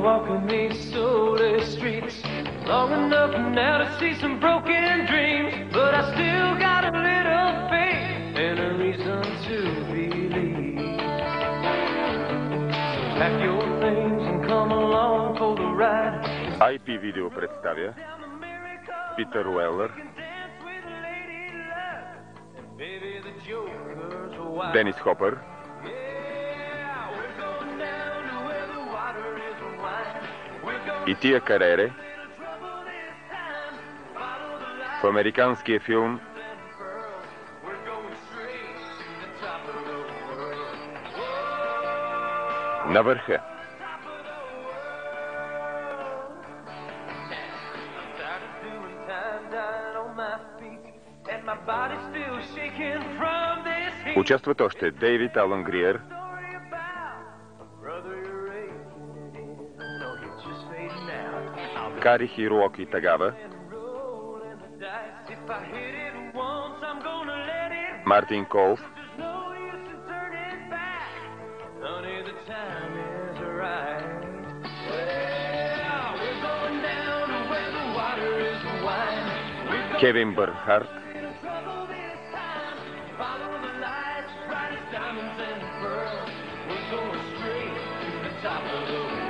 walking these soulless streets long enough now to see some broken dreams. But I still got a little faith and a reason to believe. So pack your things and come along for the ride. IP видео представя Питър Уелър, Baby, the joker's a wild. Денис Хопър, И Тия Карере в американския филм We're going straight to the top of the water is wide. We're going Кевин Бърнхарт,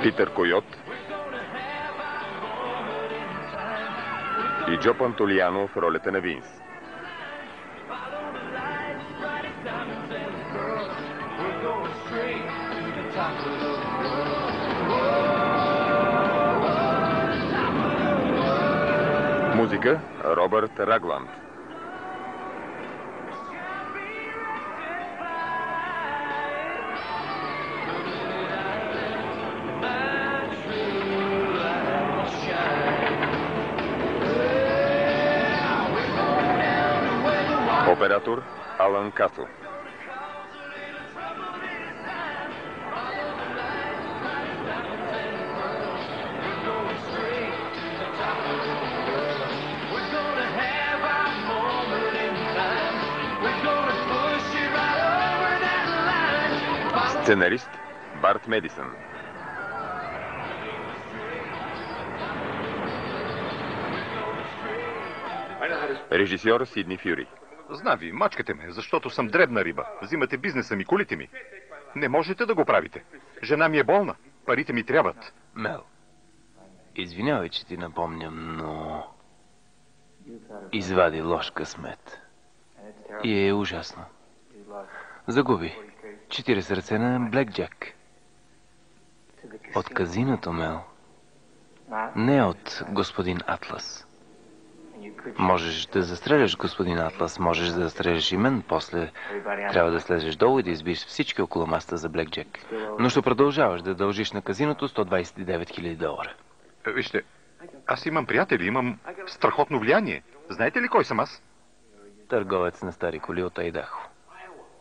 to trouble и Джо Пантолиано в ролята на Винс. Follow the lights, that line. Follow Сценарист Барт Медисън. Режисьор Сидни Фюри. Зна ви, мачкате ме, защото съм дребна риба. Взимате бизнеса ми, колите ми. Не можете да го правите. Жена ми е болна. Парите ми трябват. Мел, извинявай, че ти напомням, но... Извади лош късмет. И е ужасно. Загуби 40 ръце на Блек Джак. От казиното, Мел. Не от господин Атлас. Можеш да застреляш господин Атлас, можеш да застреляш и мен, после трябва да слезеш долу и да избиеш всички около маста за Блек Джек. Но ще продължаваш да дължиш на казиното 129 000 долара. Е, Вижте, аз имам приятели, имам страхотно влияние. Знаете ли кой съм аз? Търговец на стари коли от Айдахо.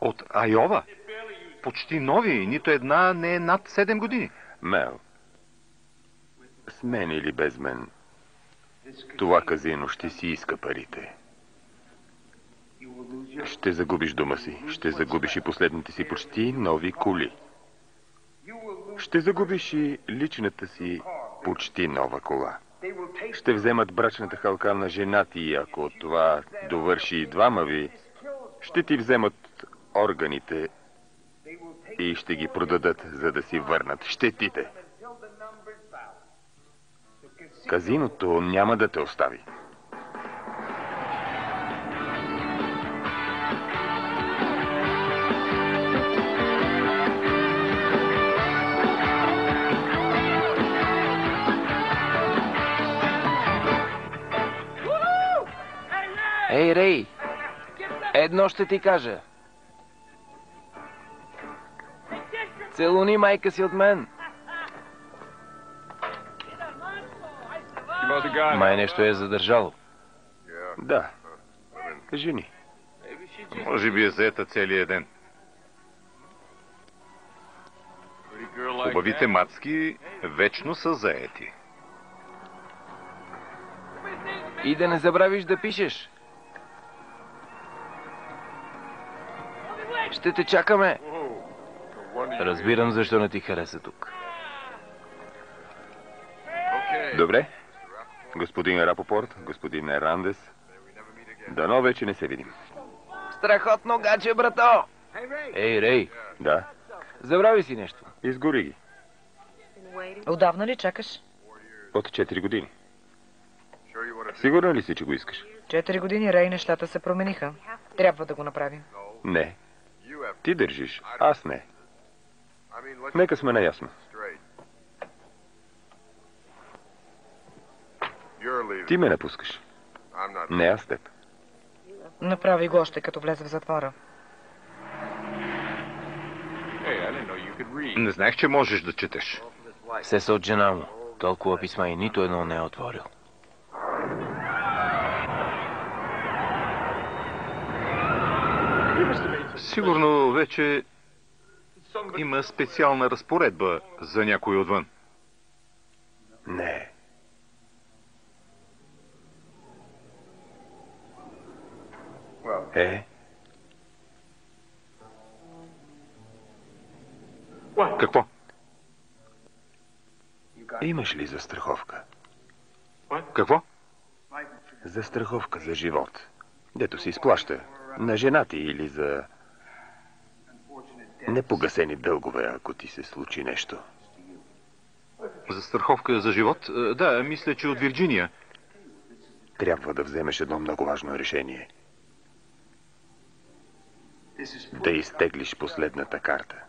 От Айова. Почти нови, нито една не е над 7 години. Мел. С мен или без мен, това казино ще си иска парите. Ще загубиш дома си. Ще загубиш и последните си почти нови коли. Ще загубиш и личната си почти нова кола. Ще вземат брачната халка на жена ти ако това довърши и двама ви, ще ти вземат органите и ще ги продадат, за да си върнат щетите. Казиното няма да те остави. Ей, Рей! Едно ще ти кажа. Целуни майка си от мен. Май нещо е задържало. Да. Жени. Може би е заета целият ден. Хубавите мацки вечно са заети. И да не забравиш да пишеш. Ще те чакаме. Разбирам защо не ти хареса тук. Добре. Господин Рапопорт, господин Ерандес. Дано вече не се видим. Страхотно гадже, брато! Ей, Рей, Да, забрави си нещо. изгори ги. Отдавна ли чакаш? От 4 години. Сигурен ли си, че го искаш? Четири години, Рей, нещата се промениха. Трябва да го направим. Не. Ти държиш, аз не. Нека сме наясно. Ти ме напускаш. Не аз теб. Направи го още, като влезе в затвора. Не знаех, че можеш да четеш. Все са от жена му. Толкова писма и нито едно не е отворил. Сигурно вече има специална разпоредба за някой отвън. Имаш ли застраховка? Какво? Застраховка за живот. Дето се изплаща. На жена ти или за непогасени дългове, ако ти се случи нещо. За страховка за живот? Е, Да, мисля, че от Вирджиния. Трябва да вземеш едно много важно решение. Да изтеглиш последната карта.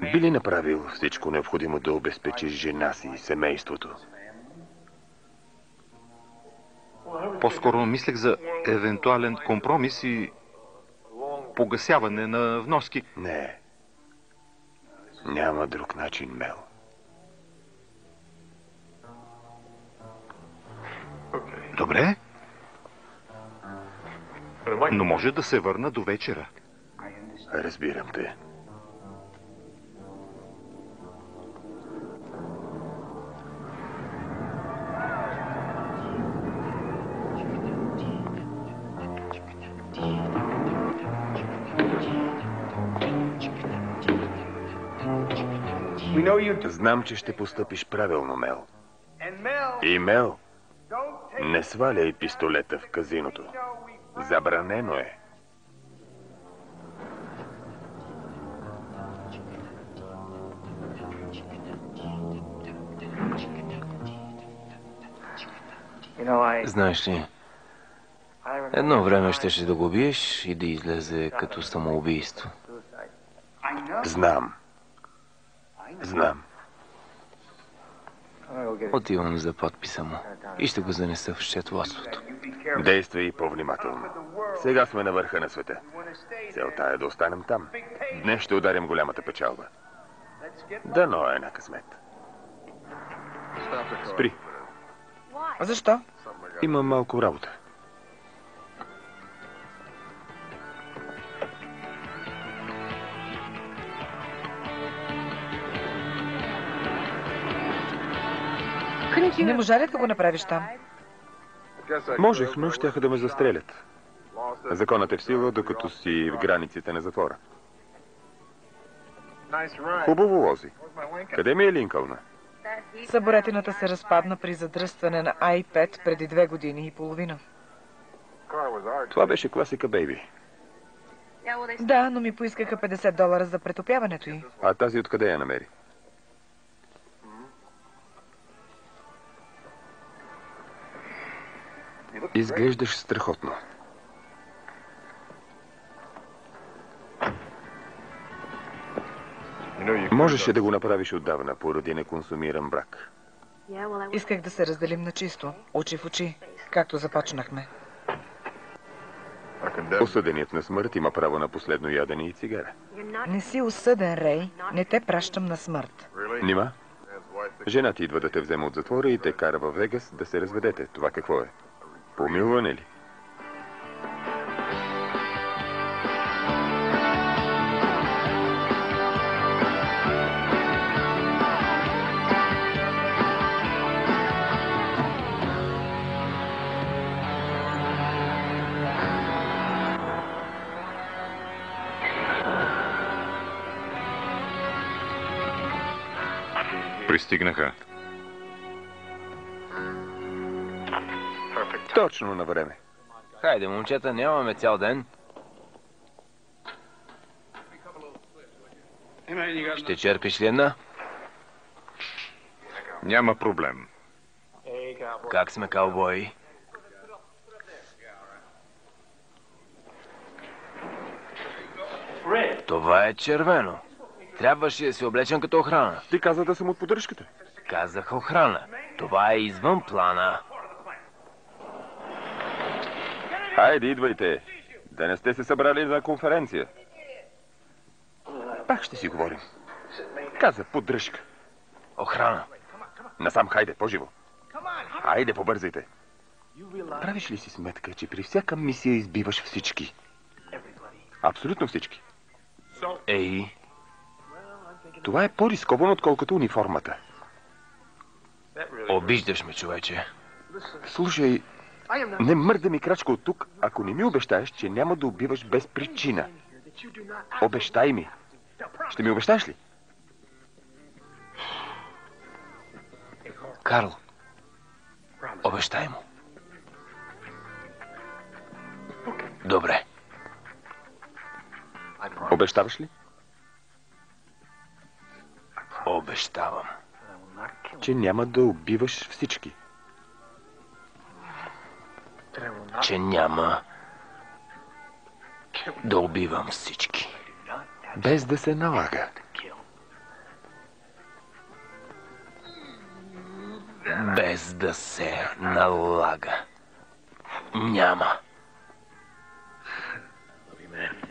Би ли направил всичко необходимо да обезпечиш жена си и семейството? По-скоро мислех за евентуален компромис и погасяване на вноски. Не. Няма друг начин, Мел. Добре. Но може да се върна до вечера. Разбирам те. Знам, че ще постъпиш правилно, Мел. И Мел, не сваляй пистолета в казиното. Забранено е. Знаеш ли, едно време щеше да го биеш и да излезе като самоубийство. Знам. Знам. Отивам за подписа му и ще го занеса в счетоводството. Действай по-внимателно. Сега сме на върха на света. Целта е да останем там. Днес ще ударим голямата печалба. Дано е на късмет. Спри. Защо? Имам малко работа. Не можа ли да го направиш там? Можех, но щяха да ме застрелят. Законът е в сила, докато си в границите на затвора. Хубаво вози. Къде ми е Линкълна? Съборетината се разпадна при задръстване на i5 преди две години и половина. Това беше класика, бейби. Да, но ми поискаха 50 долара за претопяването й. А тази откъде я намери? Изглеждаш страхотно. Можеше да го направиш отдавна, поради неконсумиран брак. Исках да се разделим на чисто, очи в очи, както започнахме. Осъденият на смърт има право на последно ядене и цигара. Не си осъден, Рей. Не те пращам на смърт. Нима? Жена ти идва да те вземе от затвора и те кара във Вегас да се разведете. Това какво е? Помилонили. Пристегнага. Точно на време. Хайде, момчета, нямаме цял ден. Ще черпиш ли една? Няма проблем. Как сме, каубои? Това е червено. Трябваше да си облечен като охрана. Ти каза да съм от поддръжката. Казах охрана. Това е извън плана. Хайде, идвайте. Да не сте се събрали на конференция. Пак ще си говорим. Каза поддръжка. Охрана. Насам, хайде, по-живо. Хайде, побързайте. Правиш ли си сметка, че при всяка мисия избиваш всички? Абсолютно всички. Ей, Това е по-рисковано, отколкото униформата. обиждаш ме, човече. Слушай, не мърда ми крачка от тук, ако не ми обещаеш, че няма да убиваш без причина. Обещай ми. Ще ми обещаеш ли? Карл, обещай му. Добре. Обещаваш ли? Обещавам. Че няма да убиваш всички. Че няма да убивам всички. Без да се налага. Без да се налага. Няма.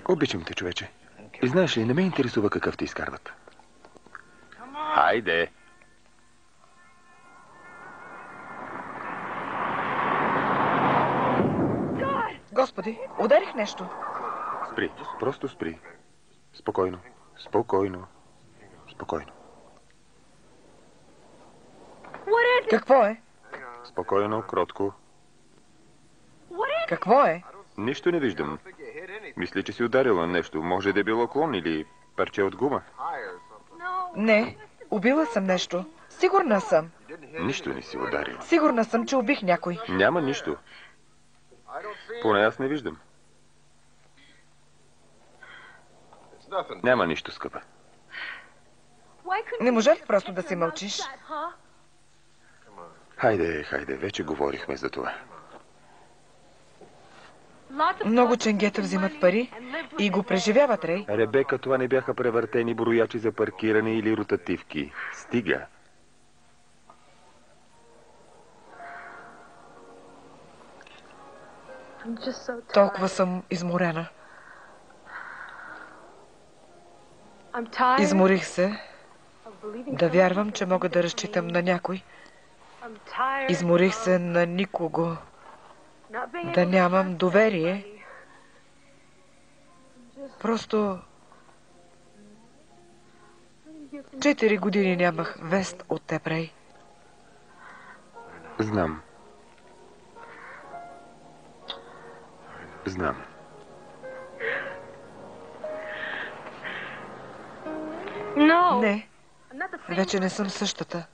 Обичам те, човече. И знаеш ли, не ме интересува какъв ти изкарват. Хайде. Господи, ударих нещо. Спри. Просто спри. Спокойно. Спокойно. Спокойно. Какво е? Спокойно, кротко. Какво е? Нищо не виждам. Мисля, че си ударила нещо. Може да е било клон или парче от гума. Не, убила съм нещо. Сигурна съм. Нищо не си ударила. Сигурна съм, че убих някой. Няма нищо. Поне аз не виждам. Няма нищо, скъпа. Не може ли просто да си мълчиш? Хайде, хайде, вече говорихме за това. Много ченгета взимат пари и го преживяват, Рей. Ребека, това не бяха превъртени броячи за паркиране или ротативки. Стига. Толкова съм изморена. Изморих се да вярвам, че мога да разчитам на някой. Изморих се на никого. Да нямам доверие. Просто четири години нямах вест от теб, Рей. Знам. Знам. Не, вече не съм същата.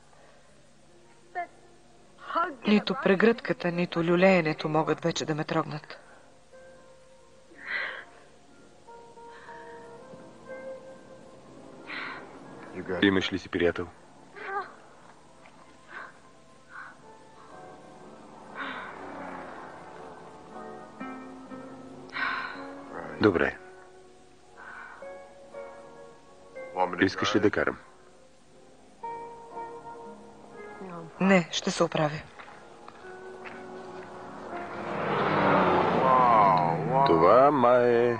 Нито прегръдката, нито люлеенето могат вече да ме трогнат. Имаш ли си приятел? Добре. Искаш ли да карам? Не, ще се оправя. Това ма е...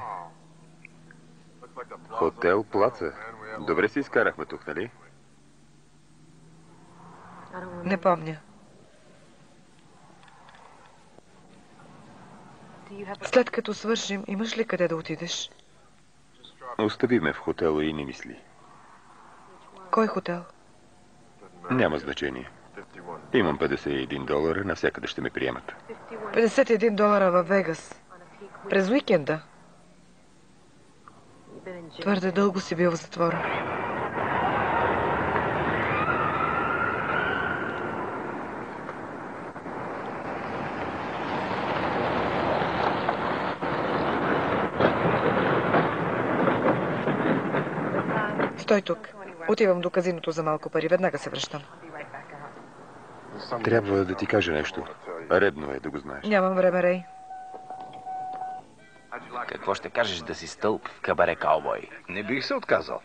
Хотел Плаца. Добре си изкарахме тук, нали? Не помня. След като свършим, имаш ли къде да отидеш? Остави ме в хотела и не мисли. Кой хотел? Няма значение. Имам 51 долара, навсякъде ще ме приемат. 51 долара във Вегас. През уикенда. Твърде дълго си бил в затвора. Стой тук. Отивам до казиното за малко пари. Веднага се връщам. Трябва да ти кажа нещо. Редно е да го знаеш. Нямам време, Рей. Какво ще кажеш да си стълб в кабаре каубой? Не бих се отказал.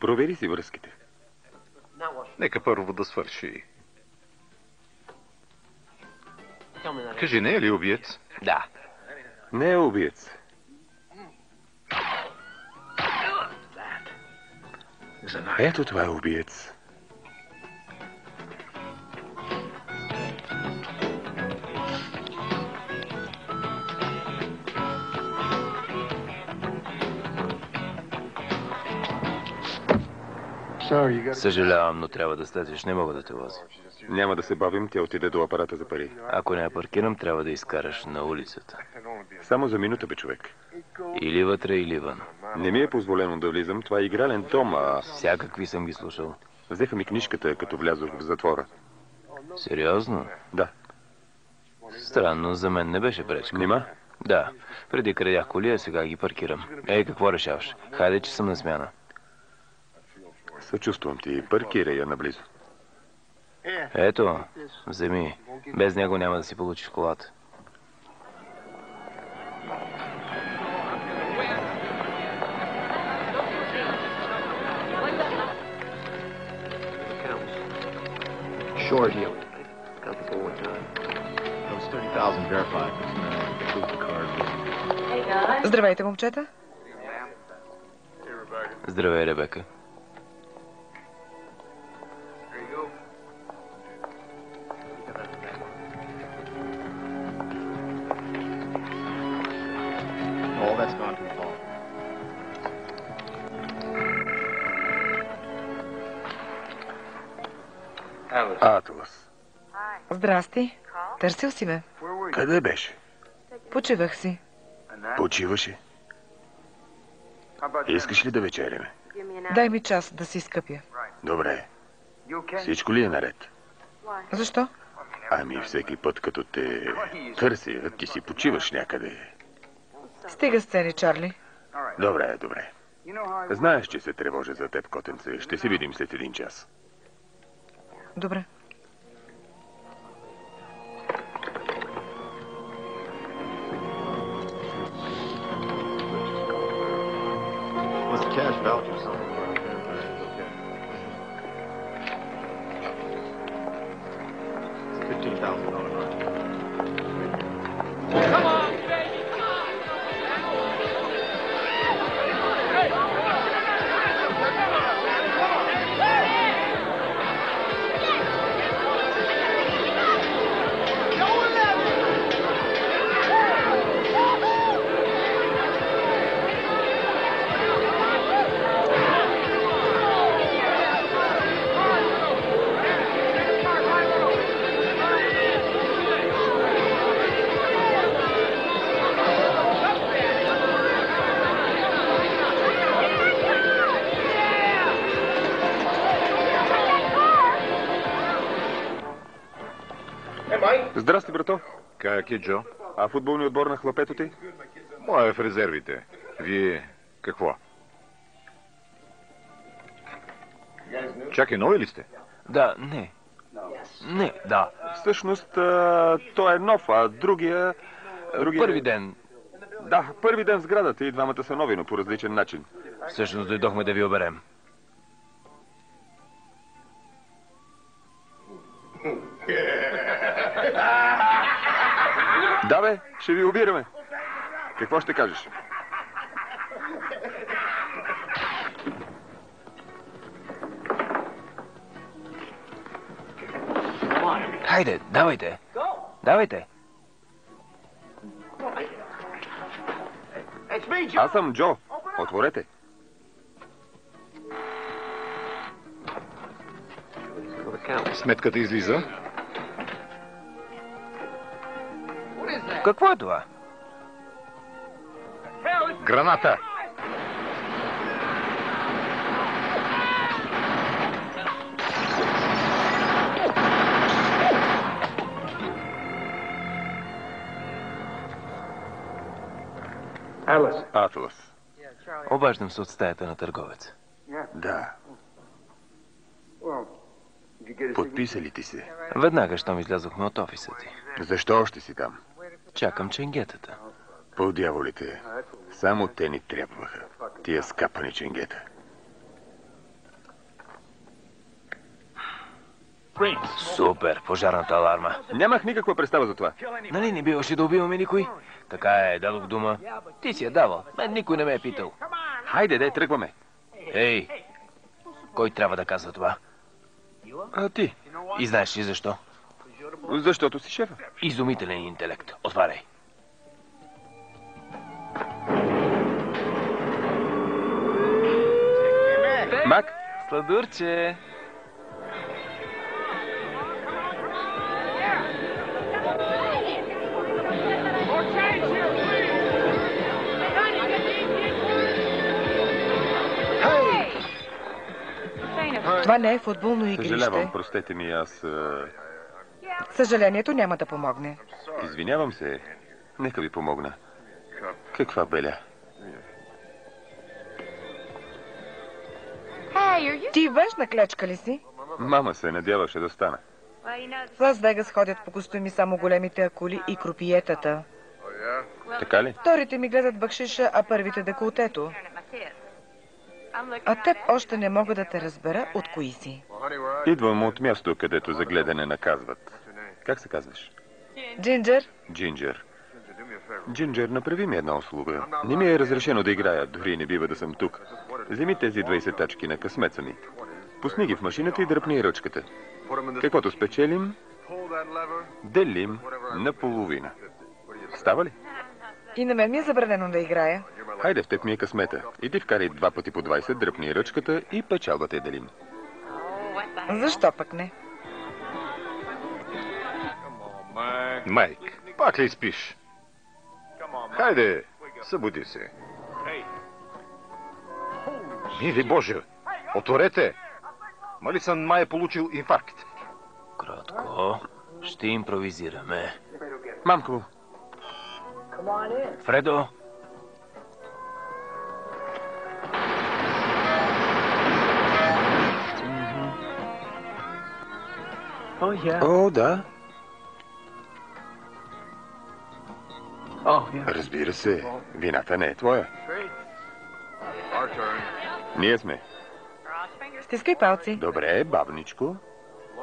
Провери си връзките. Нека първо да свърши. Кажи, не е ли убиец? Да. Не е убиец. Ето това е убиец. Съжалявам, но трябва да статиш. Не мога да те возя. Няма да се бавим, тя отиде до апарата за пари. Ако не я паркирам, трябва да изкараш на улицата. Само за минута, бе, човек. Или вътре, или вън. Не ми е позволено да влизам. Това е игрален дом, а Всякакви съм ги слушал. взеха ми книжката, като влязох в затвора. Сериозно? Да. Странно, за мен не беше пречка. Нима? Да. Преди крадях коли, а сега ги паркирам. Ей, какво решаваш? Хайде, че съм на смяна. Съчувствам ти. Паркирай я наблизо. Ето, вземи. Без него няма да си получиш колата. Short here. Got the one time. That was 30,000 verified. It's not include the card. Здравейте, момчета. Здравей, Ребека. All that's gone to Paul. Атлас. Здрасти. Търсил си ме. Къде беше? Почивах си. Почиваше. Искаш ли да вечеряме? Дай ми час да си изкъпя. Добре. Всичко ли е наред? Защо? Ами всеки път, като те търся, ти си почиваш някъде. Стига сцени, Чарли. Добре, добре. Знаеш, че се тревожа за теб, котенце. Ще се видим след един час. Добре. Здрасти, брато. Как е, Джо? А футболният отбор на хлапето ти? Моя е в резервите. Вие какво? Чакай, нови ли сте? Да, не. Не, да. Всъщност, а, той е нов, а другия... другия... Първи ден. Да, първи ден в сградата и двамата са нови, но по различен начин. Всъщност дойдохме да ви оберем. Да, бе, ще ви обираме. Какво ще кажеш? Хайде, давайте. Давайте. Аз съм Джо. Отворете. Сметката излиза. Какво е това? Граната! Атлас. Обаждам се от стаята на търговец. Да. Подписа ли ти се? Веднага, щом излязохме от офиса ти. Защо още си там? Чакам ченгетата. По дяволите. Само те ни трябваха. Тия скапани ченгета. Супер, пожарната аларма. Нямах никаква представа за това. Нали не биваше да убиваме никой? Така е, дадох дума. Ти си я давал. Мен никой не ме е питал. Хайде, де, тръгваме. Ей, кой трябва да казва това? А ти? И знаеш ли защо? Защото си шефа. Изумителен интелект. Отваряй. Мак, Сладурче. Това не е футболно игрище. съжалявам, простете ми, аз... Съжалението няма да помогне. Извинявам се. Нека ви помогна. Каква беля? Ти вечна клечка ли си? Мама се надяваше да стана. В Лас Вегас ходят по костюми само големите акули и крупиетата. Така ли? Вторите ми гледат бакшиша, а първите деколтето. А теб още не мога да те разбера от кои си. Идвам от място, където за гледане наказват. Как се казваш? Джинджер, Джинджер. Джинджер, направи ми една услуга. Не ми е разрешено да играя, дори не бива да съм тук. Вземи тези 20 тачки на късмеца ми. Пусни ги в машината и дръпни ръчката. Каквото спечелим, делим на половина. Става ли? и на мен ми е забранено да играя. Хайде, в теб ми е късмета. Иди вкарай два пъти по 20, дръпни ръчката и печалбата я делим. Защо пък не? Майк, пак ли спиш? Хайде, събуди се. Мили Боже, отворете! Малисън май е получил инфаркт. Кротко. Ще импровизираме. Мамко, Фредо, О, да. Разбира се, вината не е твоя. Ние сме. Стискай палци. Добре, бавничко.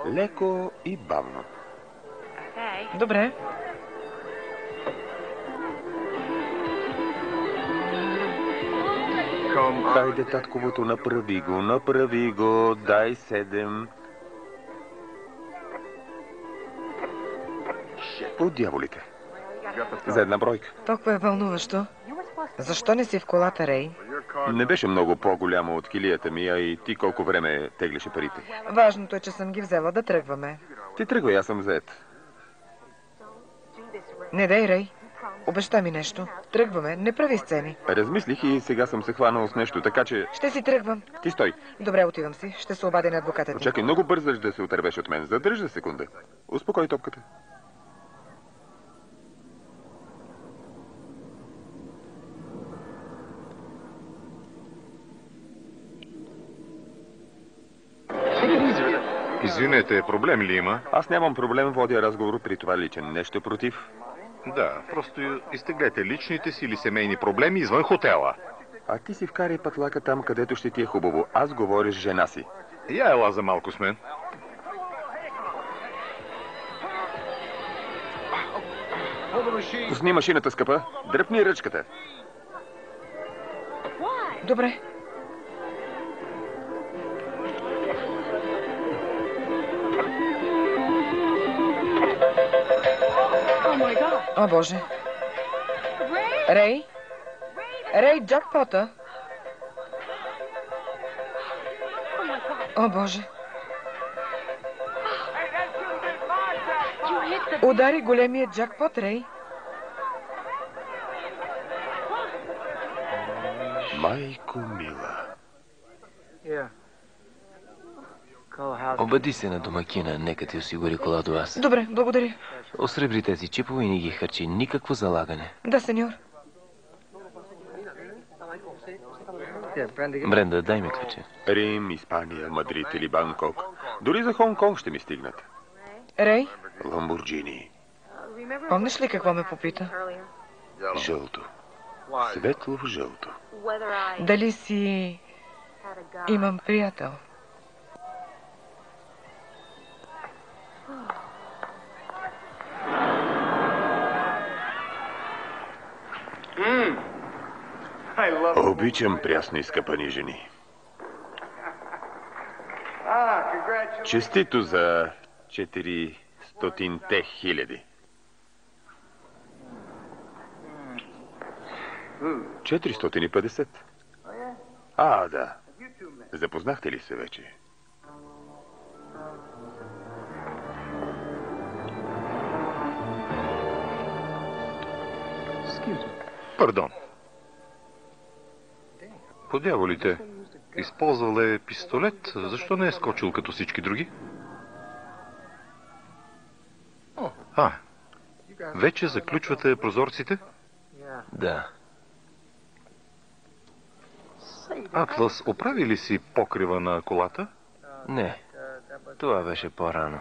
Леко и бавно. Добре. Хайде, татковото, направи го, направи го, дай седем. По дяволите. За една бройка. Толкова е вълнуващо. Защо не си в колата, Рей? Не беше много по-голяма от килията ми, а и ти колко време теглеше парите. Важното е, че съм ги взела да тръгваме. Ти тръгвай, аз съм заед. Не дай, Рей. Обеща ми нещо. Тръгваме, не прави сцени. Размислих и сега съм се хванал с нещо, така че... Ще си тръгвам. Ти стой. Добре, отивам си. Ще се обадя на адвоката ти. Чакай, много бързаш да се отървеш от мен. Задържи за секунда. Успокой топката. Извинете, проблем ли има? Аз нямам проблем, водя разговор при това личен. Нещо против? Да, просто изтеглете личните си или семейни проблеми извън хотела. А ти си вкарай пътлака там, където ще ти е хубаво. Аз говоря с жена си. Я ела за малко с мен. Пусни машината, скъпа. Дръпни ръчката. Добре. О, Боже. Рей? Рей, джакпота. О, Боже. Удари големия джакпот, Рей. Майко мила. Обади се на домакина, нека ти осигури кола до вас. Добре, благодаря. Осребри тези чипове и не ги харчи. Никакво залагане. Да, сеньор. Бренда, дай ми ключе. Рим, Испания, Мадрид или Банкок. Дори за Хонг-Конг ще ми стигнат. Рей, Ламборджини. помниш ли какво ме попита? Жълто. Светло в жълто. Дали си имам приятел? Обичам прясно изкъпани жени. Честито за 400 хиляди. 450. А, да. Запознахте ли се вече? Пардон. По дяволите, използвал е пистолет. Защо не е скочил като всички други? А, вече заключвате прозорците? Да. Атлас, оправи ли си покрива на колата? Не. Това беше по-рано.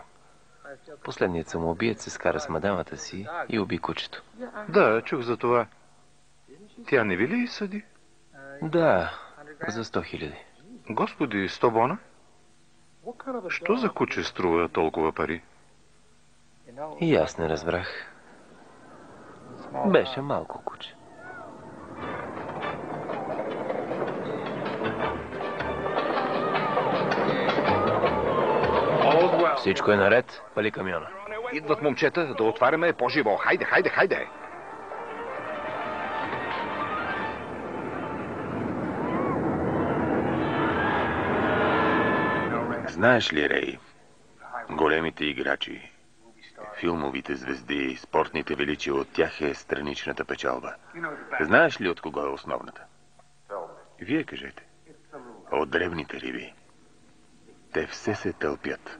Последният самоубиец се скара с мадамата си и уби кучето. Да, чух за това. Тя не ви ли съди? Да, за 100 хиляди. Господи, сто бона? Що за куче струва толкова пари? И аз не разбрах. Беше малко куче. Всичко е наред. Пали камиона. Идват момчета, да отваряме по-живо. Хайде, хайде, хайде! Знаеш ли, Рей, големите играчи, филмовите звезди, спортните величия, от тях е страничната печалба. Знаеш ли от кого е основната? Вие кажете. От древните риби. Те все се тълпят.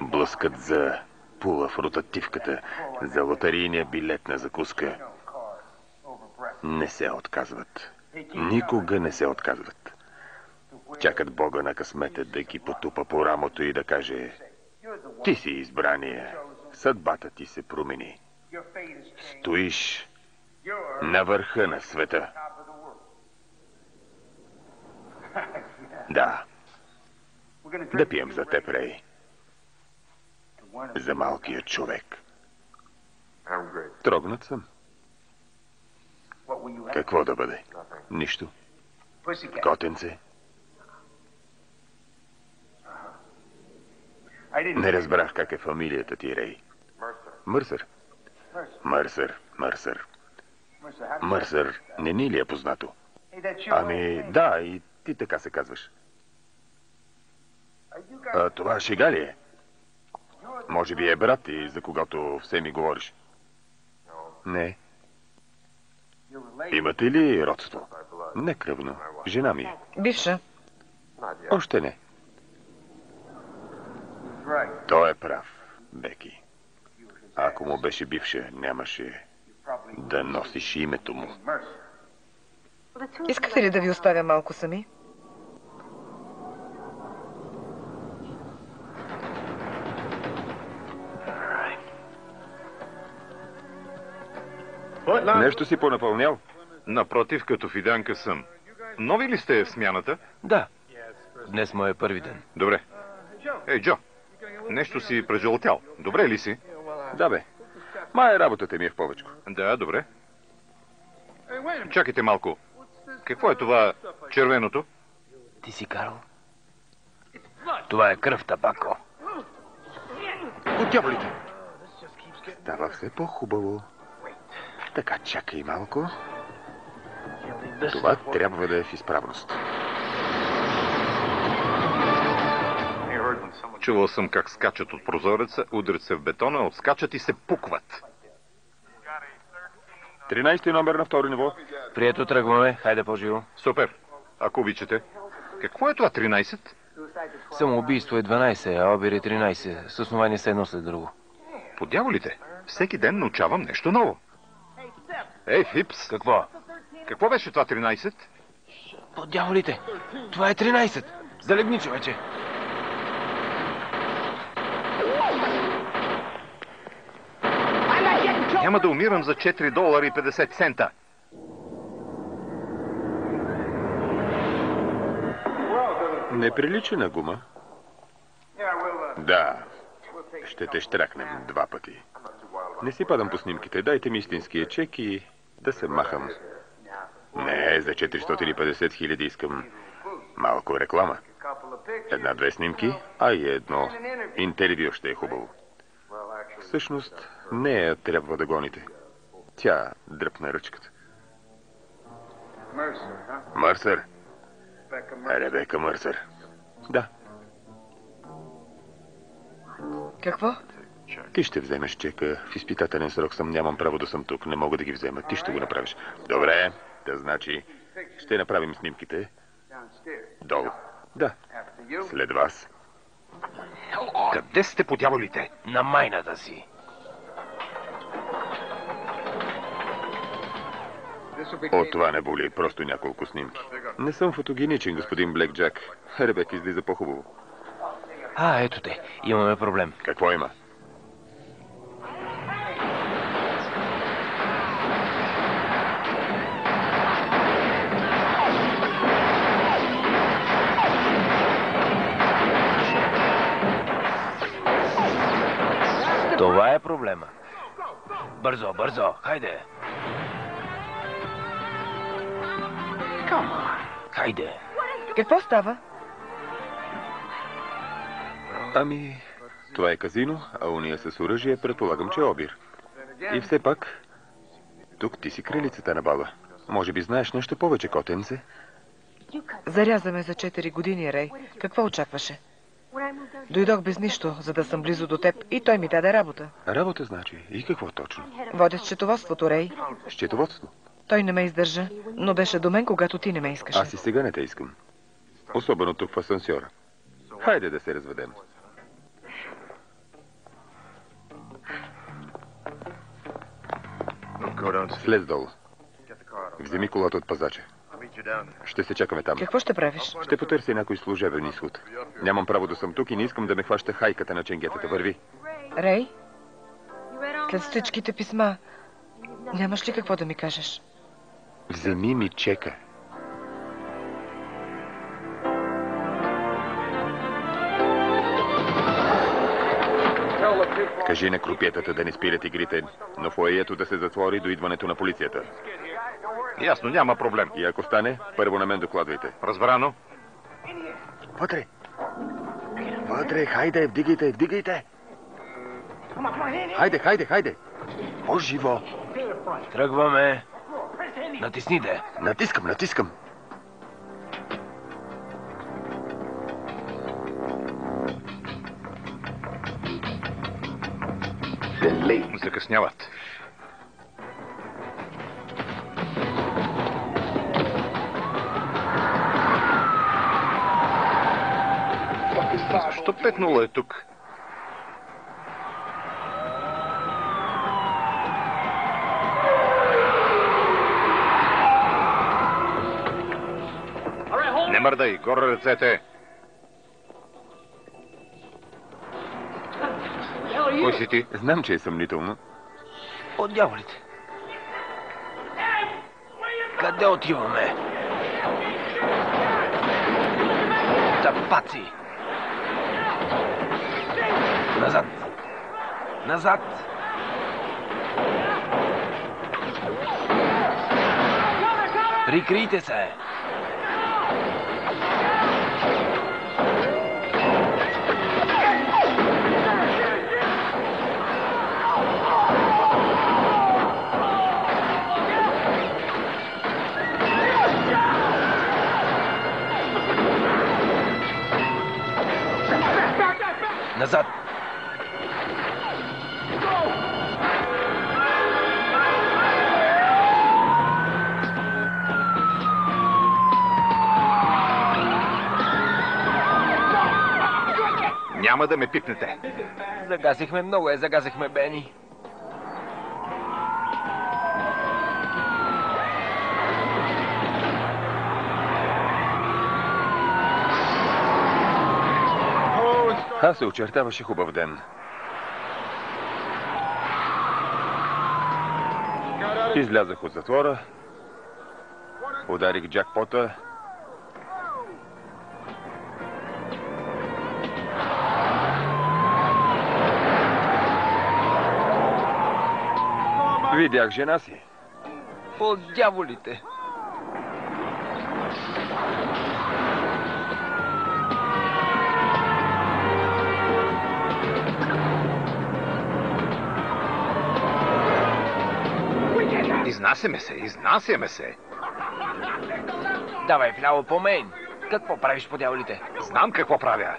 Блъскат за пула в ротативката, за лотарийния билет на закуска. Не се отказват. Никога не се отказват. Чакат Бога на късмета да ги потупа по рамото и да каже Ти си избрания, съдбата ти се промени. Стоиш на върха на света. Да, да пием за теб, Рей. За малкия човек. Трогнат съм. Какво да бъде? Нищо. Котенце. Не разбрах как е фамилията ти, Рей. Мърсър. Мърсър, Мърсър. Мърсър, не ни ли е познато? Ами, да, и ти така се казваш. А, това шега ли е? Може би е брат ти, за когато все ми говориш. Не. Имате ли родство? Не кръвно. Жена ми е. Бивша. Още не. Той е прав, Беки. Ако му беше бивша, нямаше да носиш името му. Искате ли да ви оставя малко сами? Нещо си понапълнял? Напротив, като фиданка съм. Нови ли сте в смяната? Да. Днес му е първи ден. Добре. Ей, Джо, нещо си прежълтял. Добре ли си? Да, бе. Май работата ми е в повечко. Да, добре. Чакайте малко. Какво е това червеното? Ти си Карл? Това е кръв, табако. От дяволите. Става все по-хубаво. Така, чакай малко. Това трябва да е в изправност. Чувал съм как скачат от прозореца, удрят се в бетона, отскачат и се пукват. 13 номер на второ ниво. Прието тръгваме. Хайде по-живо. Супер. Ако обичате. Какво е това 13? Самоубийство е 12, а обир е 13. С основание се едно след друго. По дяволите. Всеки ден научавам нещо ново. Ей, Фипс, Какво? какво беше това 13? По дяволите! Това е 13! Залегни, човече! Няма да умирам за 4 долара и 50 цента. Не прилича на гума. Да. Ще те штракнем два пъти. Не си падам по снимките. Дайте ми истинския чек и да се махам. Не, за 450 хиляди искам малко реклама. Една-две снимки, а и едно интервю ще е хубаво. Всъщност, нея трябва да гоните. Тя дръпна ръчката. Мърсър. Ребека Мърсър. Да, Какво? Ти ще вземеш чека. В изпитателен срок съм, нямам право да съм тук. Не мога да ги взема. Ти ще го направиш. Добре, да значи ще направим снимките долу. Да, след вас. Къде сте по дяволите? На майната си! От това не боли, просто няколко снимки. Не съм фотогеничен, господин Блек Джак. Ребек излиза по-хубаво. А, ето те. Имаме проблем. Какво има? Това е проблема. Бързо, бързо, хайде. Хайде. Какво става? Ами, това е казино, а уния с оръжие предполагам, че е обир. И все пак, тук ти си кралицата на баба. Може би знаеш нещо повече, котенце? Зарязаме за 4 години, Рей. Какво очакваше? Дойдох без нищо, за да съм близо до теб и той ми даде работа. Работа значи. И какво точно? Водя счетоводството, Рей. Счетоводство. Той не ме издържа, но беше до мен, когато ти не ме искаше. Аз и сега не те искам. Особено тук в асансьора. Хайде да се разведем. Слез долу. Вземи колата от пазача. Ще се чакаме там. Какво ще правиш? Ще потърся някой служебен изход. Нямам право да съм тук и не искам да ме хваща хайката на ченгетата. Върви. Рей, след всичките писма, нямаш ли какво да ми кажеш? Вземи ми чека. Кажи на крупетата да не спират игрите, но фоеето да се затвори до идването на полицията. Ясно, няма проблем. И ако стане, първо на мен докладвайте. Разбрано? Вътре! Вътре, хайде, вдигайте, вдигайте! Хайде, хайде, хайде! О, живо! Тръгваме. Натисните. Натискам, натискам! Закъсняват. Защо 5-0 е тук? Не мърдай, горе ръцете. Кой си ти? Знам, че е съмнително. От дяволите. Къде отиваме? Тапаци! Назад! Назад! Прикрийте се! Назад! няма да ме пипнете. Загазихме много, е, загазихме Бени. А се очертаваше хубав ден. Излязах от затвора, ударих джакпота Видях жена си. От дяволите. Изнасяме се, изнасяме се. Давай вляво по мейн. Какво правиш по дяволите? Знам какво правя.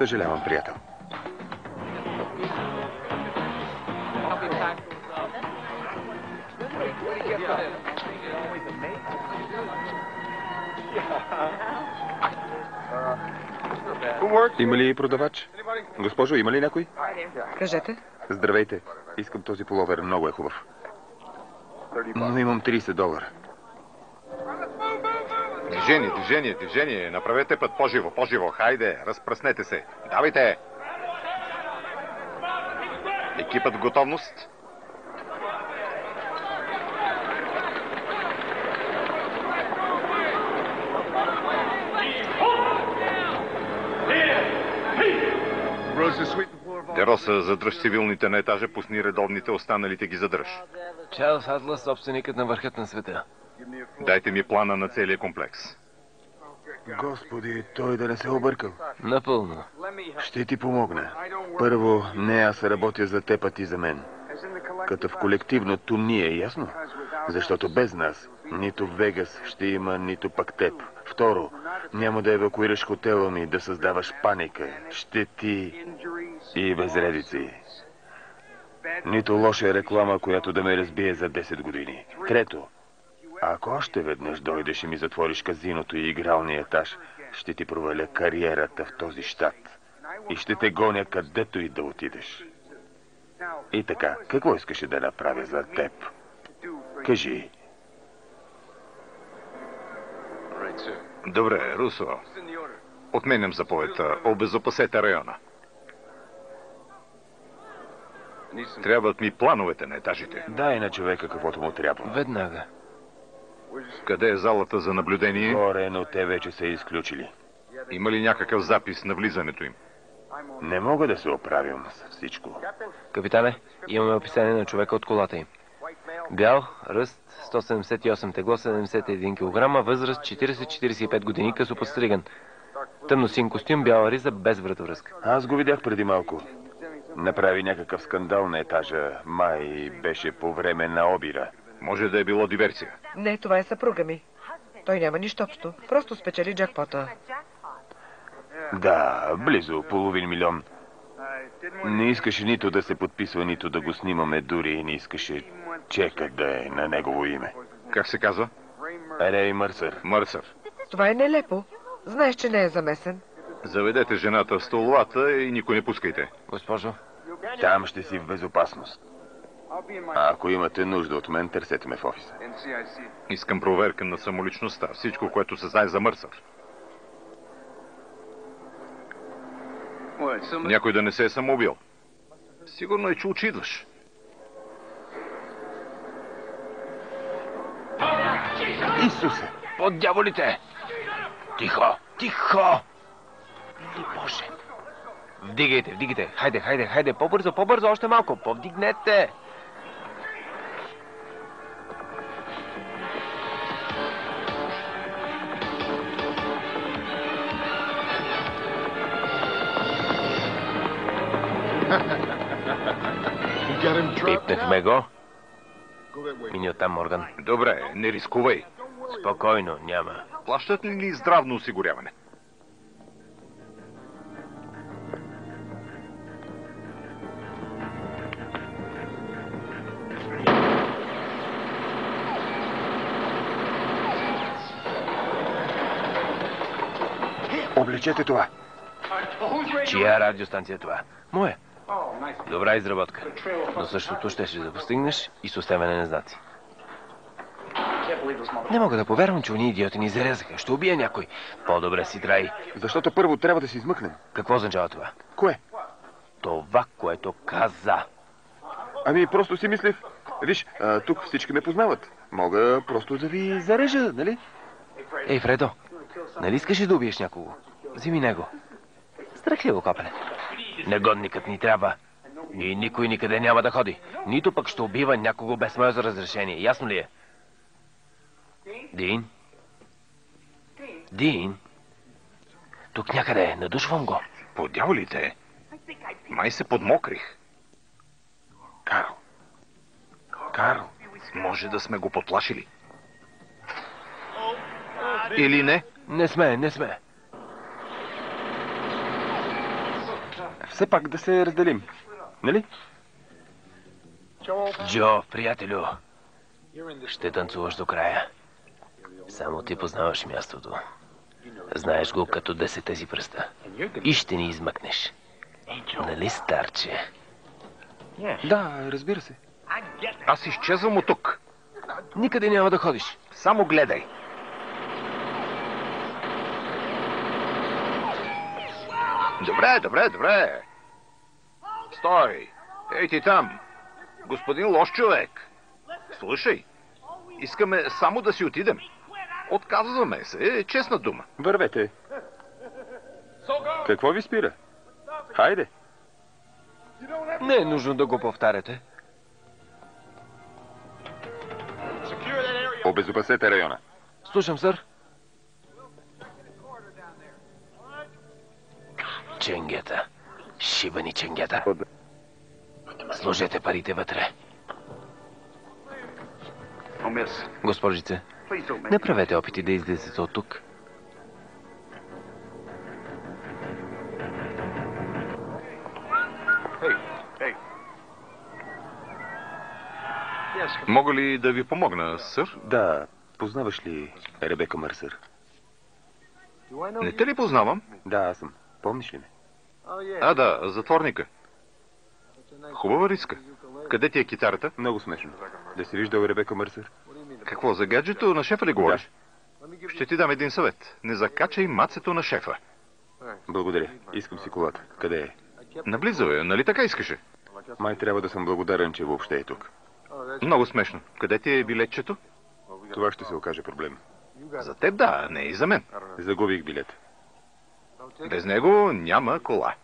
Съжалявам, приятел. Има ли продавач? Госпожо, има ли някой? Кажете. Здравейте. Искам този половер. Много е хубав. Но имам 30 долара. Движение, движение. Направете път по-живо, по-живо. Хайде, разпръснете се. Давайте! Екипът в готовност. Дероса, задръж цивилните на етажа, пусни редовните, останалите ги задръж. Чарлз Атлас, собственикът на върхът на света. Дайте ми плана на целия комплекс. Господи, той да не се объркал. Напълно. Ще ти помогна. Първо, не аз работя за теб, а ти за мен. Като в колективното ние, ясно? Защото без нас нито Вегас ще има, нито пък теб. Второ, няма да евакуираш хотела ми, да създаваш паника, щети и безредици. Нито лоша реклама, която да ме разбие за 10 години. Трето, ако още веднъж дойдеш и ми затвориш казиното и игралния етаж, ще ти проваля кариерата в този щат. И ще те гоня където и да отидеш. И така, какво искаше да направя за теб? Кажи. Добре, Русо. Отменям заповедта. Обезопасете района. Трябват ми плановете на етажите. Дай на човека каквото му трябва. Веднага. Къде е залата за наблюдение? Горе, но те вече са изключили. Има ли някакъв запис на влизането им? Не мога да се оправям с всичко. Капитане, имаме описание на човека от колата им. Бял, ръст 178 тегло, 71 кг, възраст 40-45 години, късо подстриган. Тъмносин костюм, бяла риза, без вратовръзка. Аз го видях преди малко. Направи някакъв скандал на етажа. Май беше по време на обира. Може да е било диверсия. Не, това е съпруга ми. Той няма нищо общо. Просто спечели джакпота. Да, близо половин милион. Не искаше нито да се подписва, нито да го снимаме, дори и не искаше чекът да е на негово име. Как се казва? Рей Мърсър. Мърсър. Това е нелепо. Знаеш, че не е замесен. Заведете жената в столовата и никой не пускайте. Госпожо, Там ще си в безопасност. А ако имате нужда от мен, търсете ме в офиса. Искам проверка на самоличността. Всичко, което се знае за Мърсър. Някой да не се е самоубил. Сигурно е, че очидваш. Исусе! под дяволите! Тихо, тихо! Или Боже! Вдигайте, вдигайте. Хайде, хайде, хайде. По-бързо, по-бързо, още малко. Повдигнете. Пипнахме го. Мини оттам, Морган. Добре, не рискувай. Спокойно, няма. Плащат ли ни здравно осигуряване? Облечете това. Чия радиостанция е това? Моя. Добра изработка. Но същото ще ще да постигнеш и с оставяне на знаци. Не мога да повярвам, че уни идиоти ни зарезаха. Ще убия някой. По-добре си трай. Защото първо трябва да се измъкнем. Какво означава това? Кое? Това, което каза. Ами, просто си мислех. Виж, а, тук всички ме познават. Мога просто да ви зарежа, нали? Ей, Фредо, нали искаш да убиеш някого? Вземи него. Страхливо копеле. Негодникът ни трябва. И никой никъде няма да ходи. Нито пък ще убива някого без мое разрешение. Ясно ли е? Дин? Дин? Тук някъде е. Надушвам го. По дяволите. Май се подмокрих. Карл. Карл. Може да сме го потлашили. Или не? Не сме, не сме. Все пак да се разделим. Нали? Джо, приятелю, ще танцуваш до края. Само ти познаваш мястото. Знаеш го като десете си пръста. И ще ни измъкнеш. Нали, старче? Да, разбира се. Аз изчезвам от тук. Никъде няма да ходиш. Само гледай. Добре, добре, добре. Стой. Ей ти там. Господин лош човек. Слушай. Искаме само да си отидем. Отказваме се. Честна дума. Вървете. Какво ви спира? Хайде. Не е нужно да го повтаряте. Обезопасете района. Слушам, сър. Ченгета. Шибани ченгета. Сложете парите вътре. Госпожице, не правете опити да излезете от тук. Мога ли да ви помогна, сър? Да, познаваш ли Ребека Мърсър? Не те ли познавам? Да, аз съм. Помниш ли ме? А, да, затворника. Хубава риска. Къде ти е китарата? Много смешно. Да си виждал Ребека Мърсър? Какво, за гаджето на шефа ли говориш? Ще ти дам един съвет. Не закачай мацето на шефа. Благодаря. Искам си колата. Къде е? Наблизо е, нали така искаше? Май трябва да съм благодарен, че въобще е тук. Много смешно. Къде ти е билетчето? Това ще се окаже проблем. За теб да, не и за мен. Загубих билет. Без него няма кола.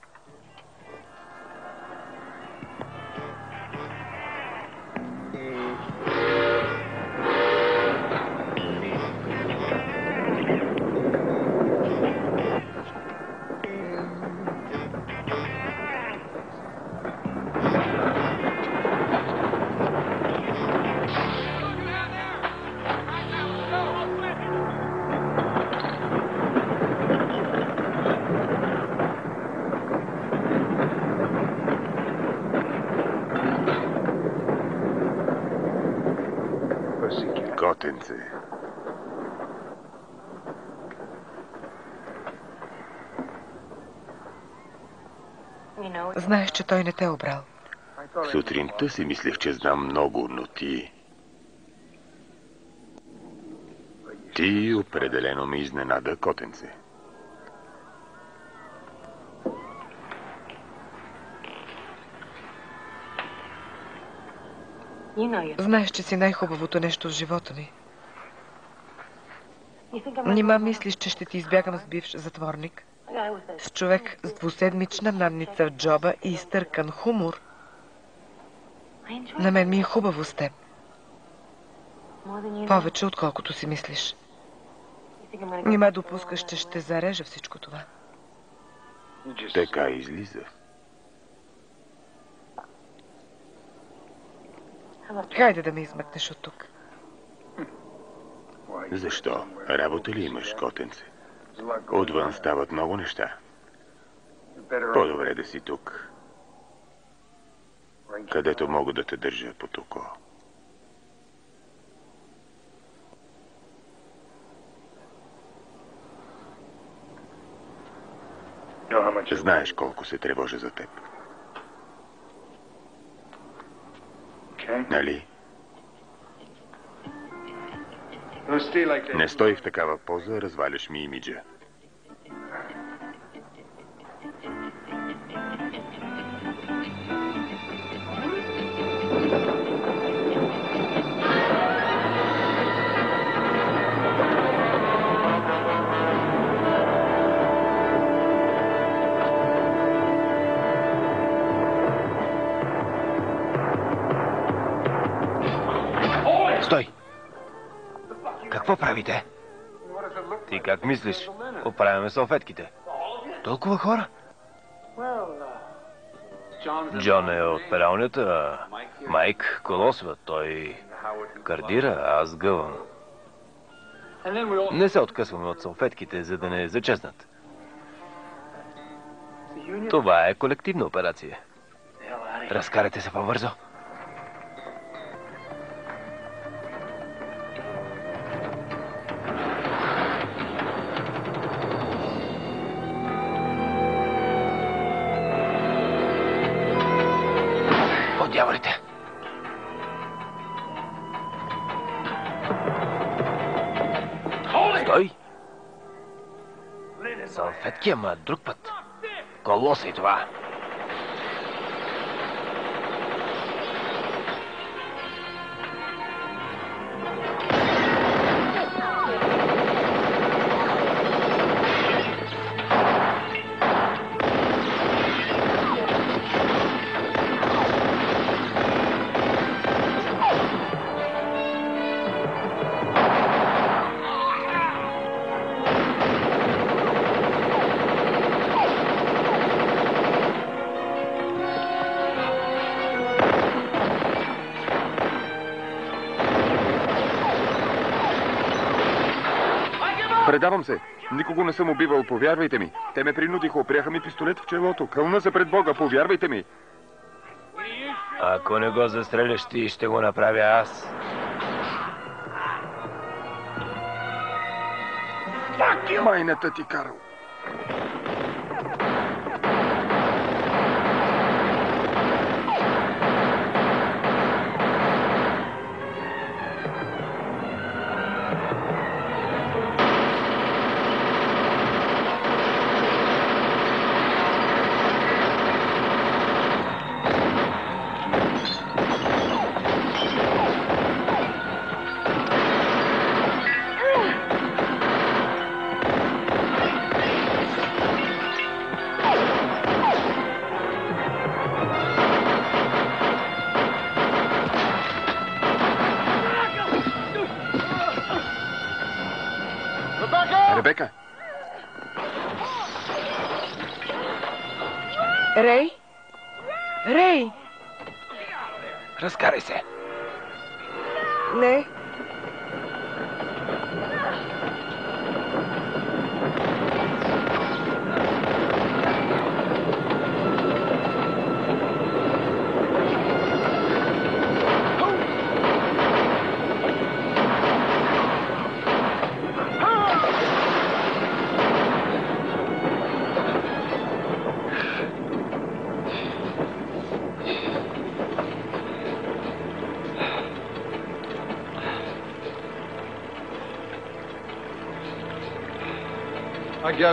Те обрал. Сутринта си мислех, че знам много, но ти... Ти определено ми изненада, котенце. Знаеш, че си най-хубавото нещо в живота ми. Нима мислиш, че ще ти избягам с бивш затворник? С човек с двуседмична надница в джоба и изтъркан хумор. На мен ми е хубаво с теб. Повече, отколкото си мислиш. Нима допускаш, че ще зарежа всичко това. Така излиза. Хайде да ме измъкнеш от тук. Защо? Работа ли имаш, котенце? Отвън стават много неща. По-добре да си тук, където мога да те държа под око. Знаеш колко се тревожа за теб. Нали? Не стой в такава поза, разваляш ми имиджа. Правите? Ти как мислиш? Оправяме салфетките. Толкова хора? Джон е от пералнята, Майк колосва. Той кардира, а аз гъвам. Не се откъсваме от салфетките, за да не зачезнат. Това е колективна операция. Разкарайте се по-бързо. Колоса и Предавам се. Никого не съм убивал, повярвайте ми. Те ме принудиха, опряха ми пистолет в челото. Кълна се пред Бога, повярвайте ми. Ако не го застреляш ти, ще го направя аз. Майната ти, Карл.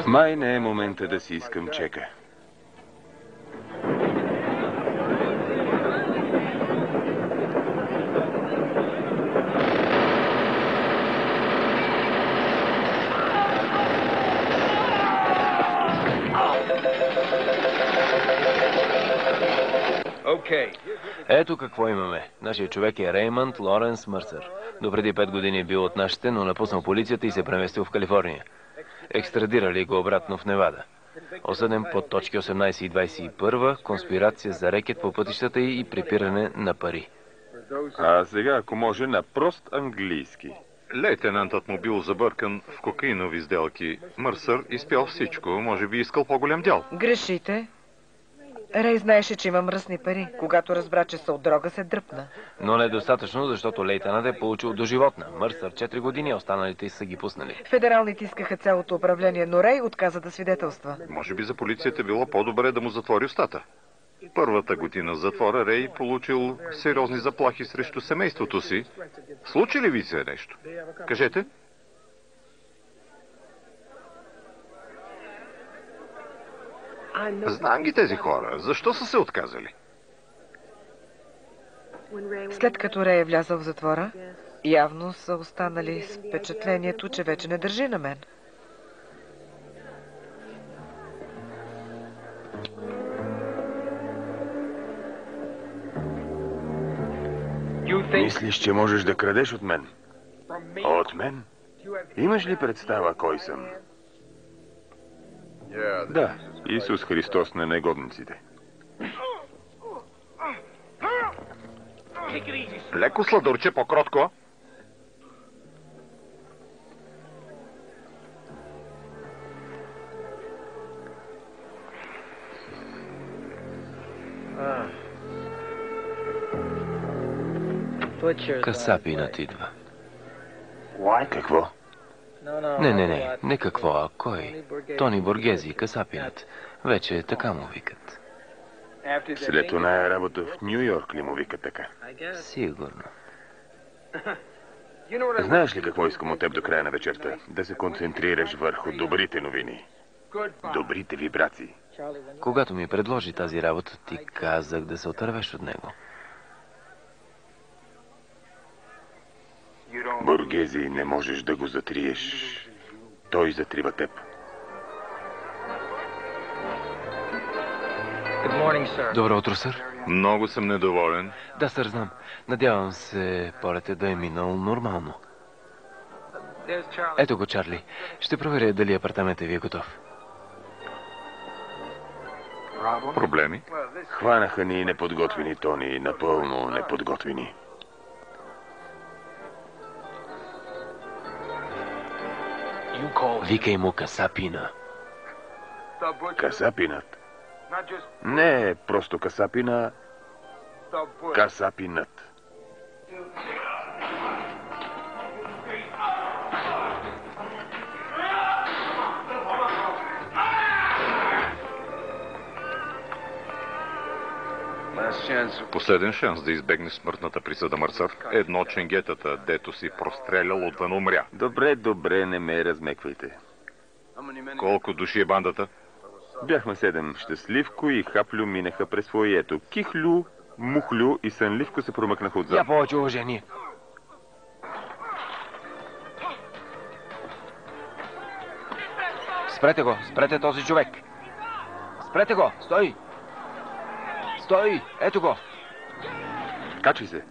Май не е момента да си искам чека. Ето какво имаме. Нашия човек е Реймънд Лоренс Мърсър. До преди 5 години е бил от нашите, но напуснал полицията и се преместил в Калифорния. Екстрадирали го обратно в Невада. Осъден под точки 18 и 21, конспирация за рекет по пътищата и припиране на пари. А сега, ако може, на прост английски. Лейтенантът му бил забъркан в кокаинови сделки. Мърсър изпял всичко. Може би искал по-голям дял. Грешите. Рей знаеше, че има мръсни пари. Когато разбра, че са от дрога, се дръпна. Но недостатъчно, защото лейтенант е получил доживотна. Мърсър 4 години, останалите са ги пуснали. Федералните искаха цялото управление, но Рей отказа да свидетелства. Може би за полицията било по-добре да му затвори устата. Първата година в затвора Рей получил сериозни заплахи срещу семейството си. Случи ли ви се нещо? Кажете. Знам ги тези хора. Защо са се отказали? След като Рей е влязъл в затвора, явно са останали с впечатлението, че вече не държи на мен. Мислиш, че можеш да крадеш от мен? От мен? Имаш ли представа кой съм? Да, Исус Христос на негодниците. Леко сладурче, по-кротко. Касапинът идва. Какво? Не, не, не, не какво, а кой? Тони Боргези, Касапинът. Вече така му викат. След оная работа в Нью Йорк ли му вика така? Сигурно. Знаеш ли какво искам от теб до края на вечерта? Да се концентрираш върху добрите новини. Добрите вибрации. Когато ми предложи тази работа, ти казах да се отървеш от него. Боргези не можеш да го затриеш. Той затрива теб. Добро утро, сър. Много съм недоволен. Да, сър, знам. Надявам се полетът да е минал нормално. Ето го, Чарли. Ще проверя дали апартаментът ви е готов. Проблеми? Хванаха ни неподготвени тони, напълно неподготвени. Викай му Касапина. Касапинът. Не е просто касапина, касапинът. Последен шанс да избегне смъртната присъда Мърсър. Едно ченгетата, дето си прострелял отвън умря. Добре, добре, не ме размеквайте. Колко души е бандата? Бяхме седем. Щастливко и Хаплю минаха през фоието. Кихлю, Мухлю и Сънливко се промъкнаха Я отзад. повече уважение. Спрете го! Спрете този човек! Спрете го! Стой! Стой! Ето го! Качи се.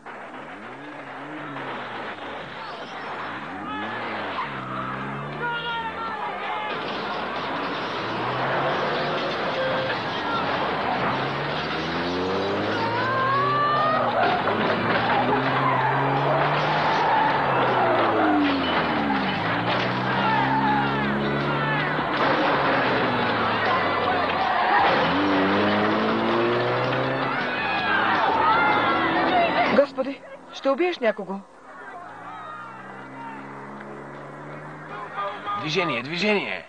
Убиеш някого. Движение, движение!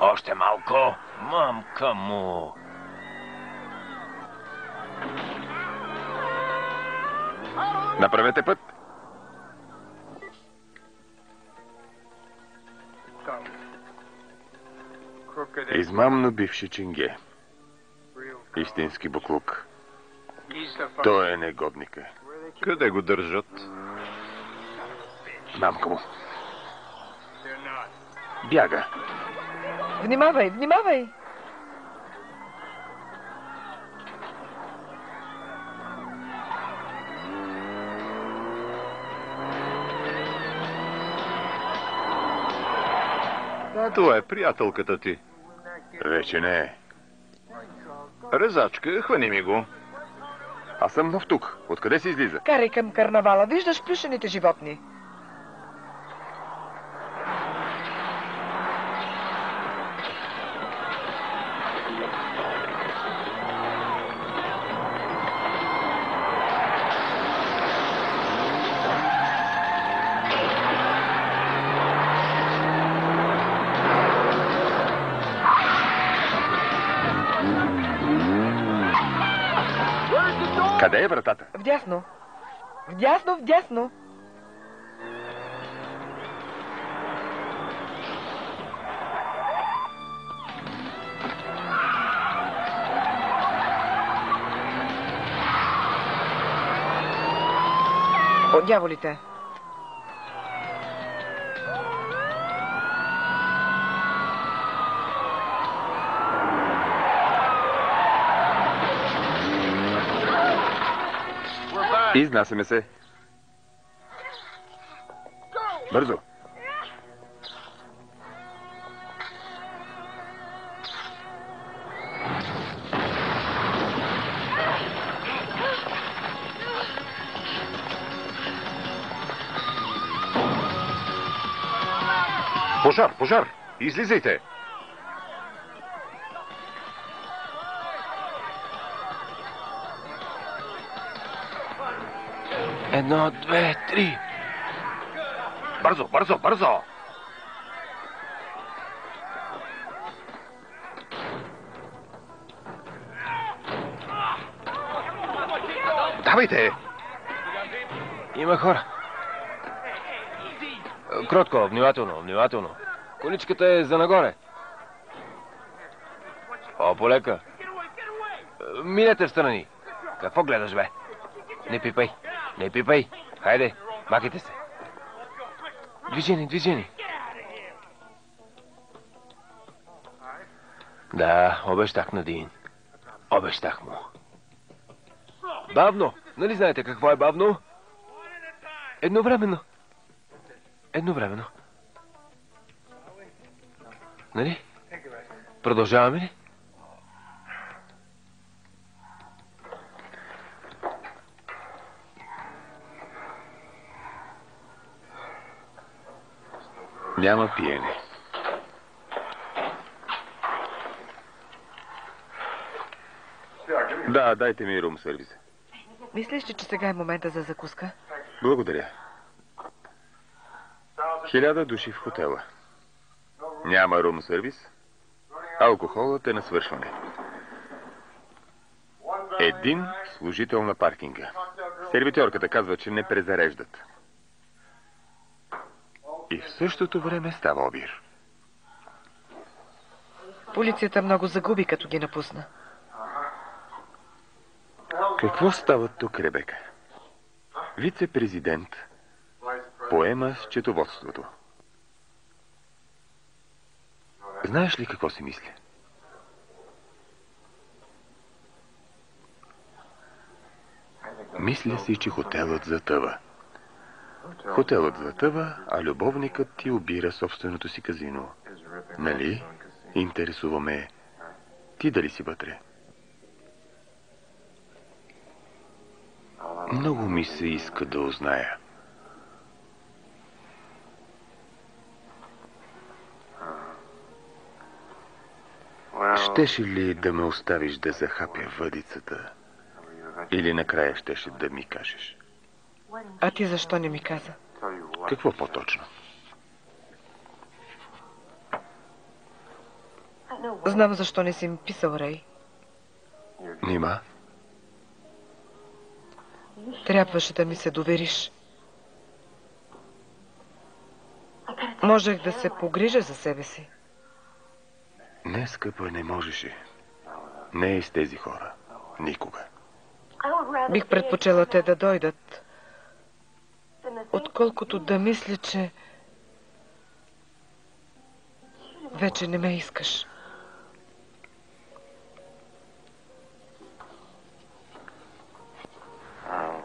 Още малко! Мамка му! Направете път. Измамно бивши ченге. Истински буклук. Той е негодника. Къде го държат? Мамка му. Бяга. Внимавай, внимавай! Това е приятелката ти. Вече не е. Резачка, хвани ми го. Аз съм нов тук. Откъде се излиза? Карай към карнавала. Виждаш плюшените животни. Къде вратата? Вдясно. Вдясно, вдясно. О, дяволите. Изнасяме се. Бързо. Пожар, пожар! Излизайте! Едно, две, три. Бързо, бързо, бързо! Давайте! Има хора. Кротко, внимателно, внимателно. Количката е за нагоре. О, полека. Минете в страни. Какво гледаш, бе? Не пипай, не пипай. Хайде, махайте се. Движение, движение. Да, обещах на Дин. Обещах му. Бавно! Нали знаете какво е бавно? Едновременно. Едновременно. Нали? Продължаваме ли? Няма пиене. Да, дайте ми рум сервис. Мислиш ли, че сега е момента за закуска? Благодаря. Хиляда души в хотела. Няма рум сервис. Алкохолът е на свършване. Един служител на паркинга. Сервитьорката казва, че не презареждат. И в същото време става обир. Полицията много загуби, като ги напусна. Какво става тук, Ребека? Вице-президент поема счетоводството. Знаеш ли какво си мисля? Мисля си, че хотелът затъва. Хотелът затъва, а любовникът ти обира собственото си казино. Нали? Интересуваме. Ти дали си вътре? Много ми се иска да узная. Щеше ли да ме оставиш да захапя въдицата? Или накрая щеше да ми кажеш? А ти защо не ми каза? Какво по-точно? Знам защо не си ми писал, Рей. Нима? Трябваше да ми се довериш. Можех да се погрижа за себе си. Не скъпа, не можеше. Не е с тези хора. Никога. Бих предпочела те да дойдат, отколкото да мисля, че вече не ме искаш.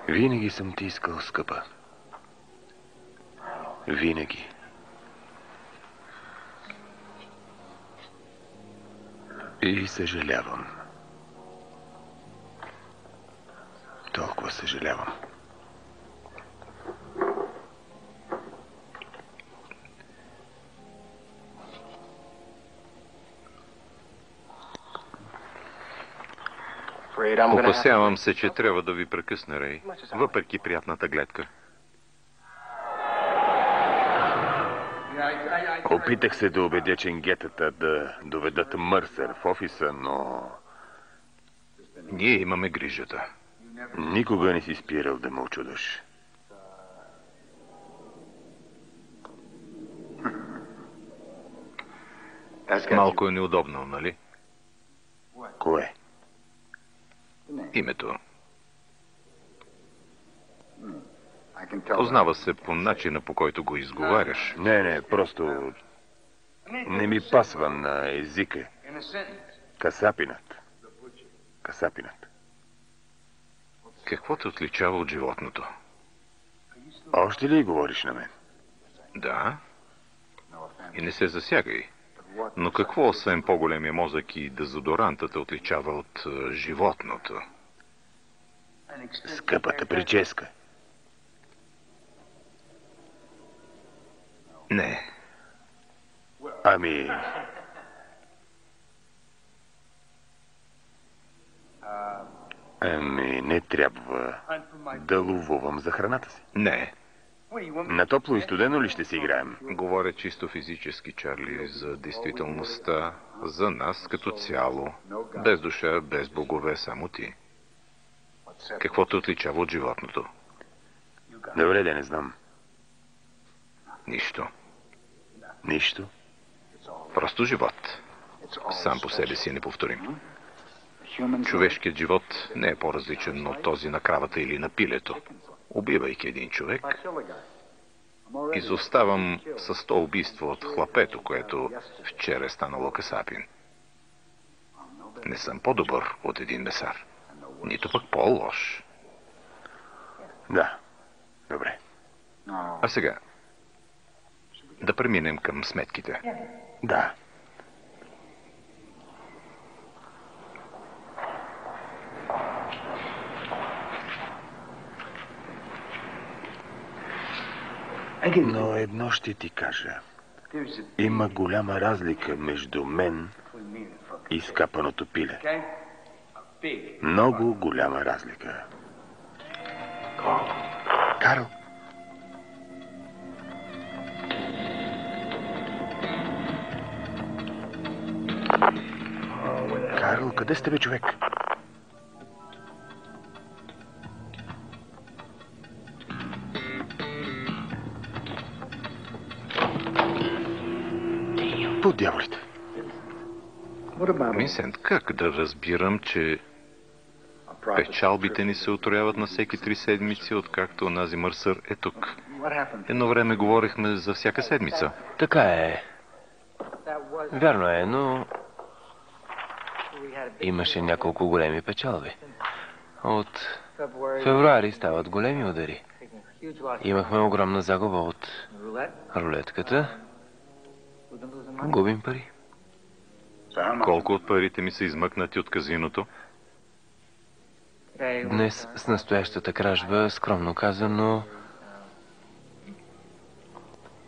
Винаги съм ти искал, скъпа. Винаги. И съжалявам. Толкова съжалявам. Опасявам се, че трябва да ви прекъсна, Рей, въпреки приятната гледка. Опитах се да убедя ченгетата да доведат Мърсър в офиса, но Ние имаме грижата. никога не си спирал да ме очудваш. Малко е неудобно, нали? Кое? Името. Познава се по начина, по който го изговаряш. Не, не, просто не ми пасва на езика. Касапинът. Касапинът. Какво те отличава от животното? Още ли говориш на мен? Да. И не се засягай. Но какво, освен по-големия мозък и дезодоранта, те отличава от е, животното? Скъпата прическа. Не. Ами... Ами, не трябва да ловувам за храната си. Не. На топло и студено ли ще си играем? Говоря чисто физически, Чарли, за действителността, за нас като цяло. Без душа, без богове, само ти. Какво те отличава от животното? Добре, да не знам. Нищо. Нищо. Просто живот. Сам по себе си е неповторим. Човешкият живот не е по-различен от този на кравата или на пилето. Убивайки един човек, изоставам с 100 убийство от хлапето, което вчера е станало касапин. Не съм по-добър от един месар. Нито пък по-лош. Да. Добре. А сега, да преминем към сметките. Да. Но едно ще ти кажа. Има голяма разлика между мен и скапаното пиле. Много голяма разлика. Карл! Карл, къде сте бе, човек? Винсент, как да разбирам, че печалбите ни се отрояват на всеки три седмици, откакто онази Мърсър е тук? Едно време говорихме за всяка седмица. Така е. Вярно е, но имаше няколко големи печалби. От февруари стават големи удари. Имахме огромна загуба от рулетката. Губим пари. Колко от парите ми са измъкнати от казиното? Днес с настоящата кражба, скромно казано,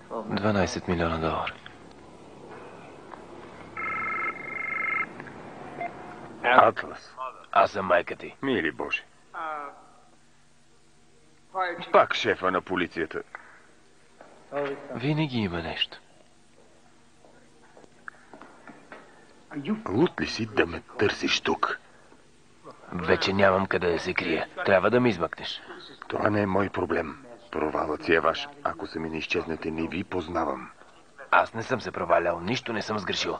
12 милиона долара. Атлас. Аз съм майка ти. Мили Боже. Пак шефа на полицията. Винаги има нещо. Лут ли си да ме търсиш тук? Вече нямам къде да се крия. Трябва да ме измъкнеш. Това не е мой проблем. Провалът си е ваш. Ако се ми не изчезнете, не ви познавам. Аз не съм се провалял, нищо не съм сгрешил.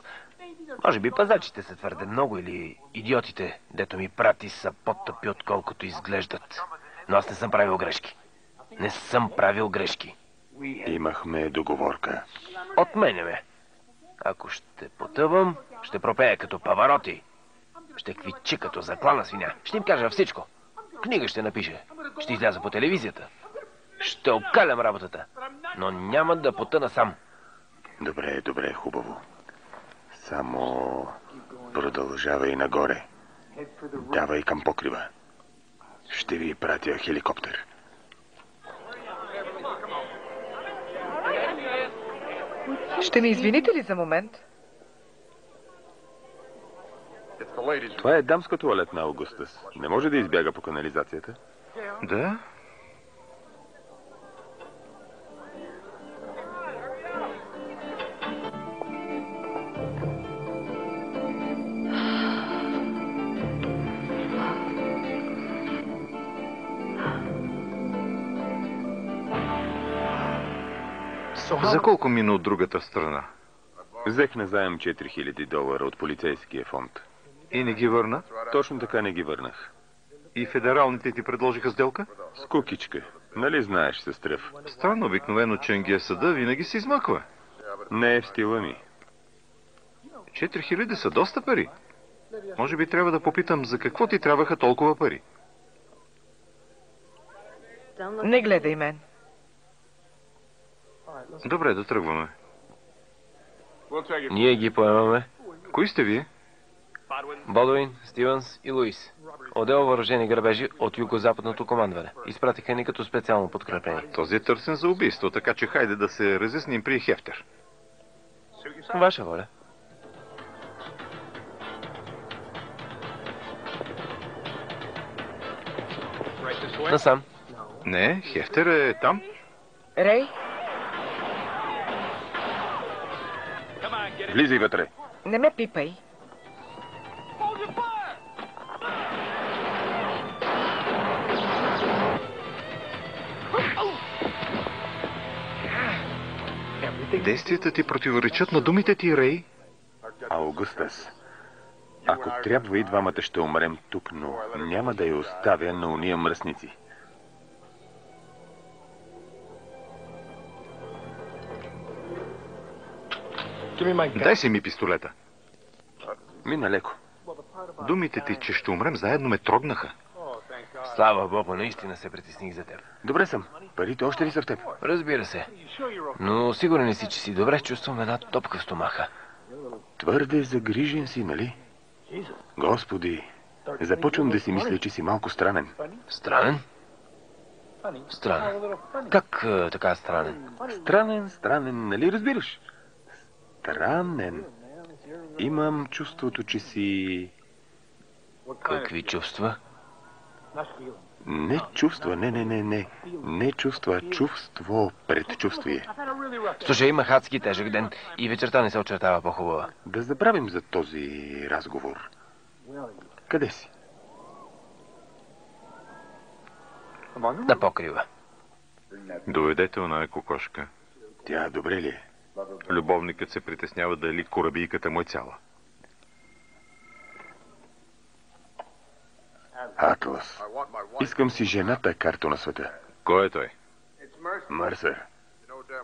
Може би пазачите са твърде много или идиотите, дето ми прати са по-тъпи, отколкото изглеждат. Но аз не съм правил грешки. Не съм правил грешки. Имахме договорка. Отменя ме. Ако ще потъвам, ще пропея като павароти. Ще квичи като заклана свиня. Ще им кажа всичко. Книга ще напише. Ще изляза по телевизията. Ще окалям работата. Но няма да потъна сам. Добре, добре, хубаво. Само продължавай нагоре. Давай към покрива. Ще ви пратя хеликоптер. Ще ми извините ли за момент? Това е дамска туалет на Аугустас. Не може да избяга по канализацията. Да? За колко мина от другата страна? Взех на заем 4000 долара от полицейския фонд. И не ги върна? Точно така не ги върнах. И федералните ти предложиха сделка? С кукичка. Нали знаеш, сестрев? Странно, обикновено Ченгия съда винаги се измъква. Не е в стила ми. 4000 са доста пари. Може би трябва да попитам за какво ти трябваха толкова пари. Не гледай мен. Добре, да тръгваме. Ние ги поемаме. Кои сте вие? Бодуин, Стивенс и Луис. Отдел въоръжени грабежи от юго-западното командване. Изпратиха ни като специално подкрепение. Този е търсен за убийство, така че хайде да се разясним при Хефтер. Ваша воля. Насам. Не, Хефтер е там. Рей, Влизай вътре. не ме пипай. Действията ти противоречат на думите ти, Рей. Аугустас. Ако трябва и двамата ще умрем тук, но няма да я оставя на уния мръсници. Дай си ми пистолета. Мина леко. Думите ти, че ще умрем заедно, ме трогнаха. Слава Богу, наистина се притесних за теб. Добре съм. Парите още ли са в теб? Разбира се. Но сигурен си, че си добре чувствам една топка в стомаха? Твърде загрижен си, нали? Господи, започвам да си мисля, че си малко странен. Странен? Странен. Как така странен? Странен, странен, нали разбираш? Странен. Имам чувството, че си... Какви чувства? Не чувства, не, не, не, не. Не чувства, чувство, предчувствие. Слушай, има адски тежък ден и вечерта не се очертава по-хубава. Да забравим за този разговор. Къде си? Да покрива. Доведете она кокошка. Тя добре ли е? Любовникът се притеснява дали корабийката му е цяла. Атлас. Искам си жената карто на света. Кой е той? Мърсър.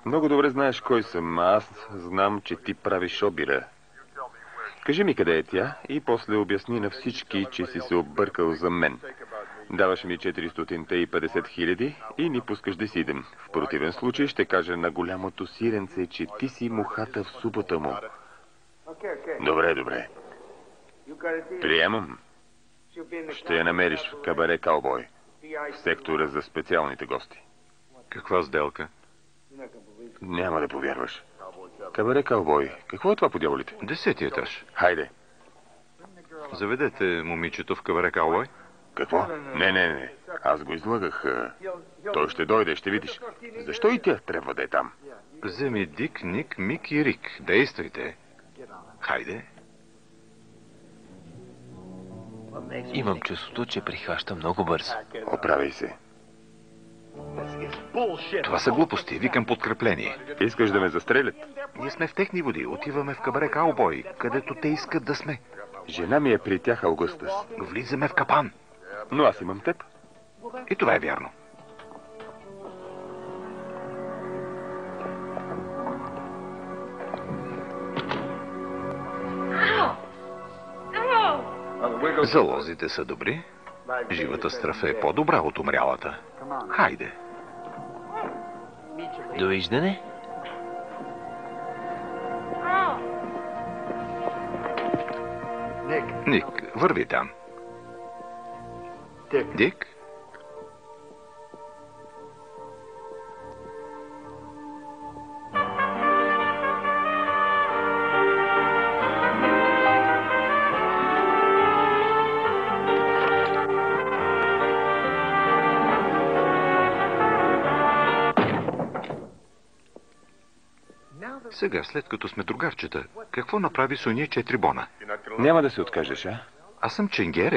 Много добре знаеш кой съм. а Аз знам, че ти правиш обира. Кажи ми къде е тя и после обясни на всички, че си се объркал за мен. Даваш ми 450 хиляди и ни пускаш да си идем. В противен случай ще кажа на голямото сиренце, че ти си мухата в супата му. Добре, добре. Приемам. Ще я намериш в кабаре Каубой. В сектора за специалните гости. Каква сделка? Няма да повярваш. Кабаре Каубой. Какво е това по дяволите? Десети етаж. Хайде. Заведете момичето в каваре Каубой. Какво? Не, не, не. Аз го излагах. Той ще дойде, ще видиш. Защо и тя трябва да е там? Вземи Дик, Ник, Мик и Рик. Действайте. Хайде. Имам чувството, че прихваща много бързо. Оправяй се. Това са глупости. Викам подкрепление. Искаш да ме застрелят? Ние сме в техни води. Отиваме в кабаре Каубой, където те искат да сме. Жена ми е при тях, Аугустас. Влизаме в капан. Но аз имам теб. И това е вярно. Залозите са добри. Живата страфа е по-добра от умрялата. Хайде. Довиждане. Ник, върви там. Дик? Сега, след като сме другарчета, какво направи с уния четири бона? Няма да се откажеш, а? Аз съм ченгер,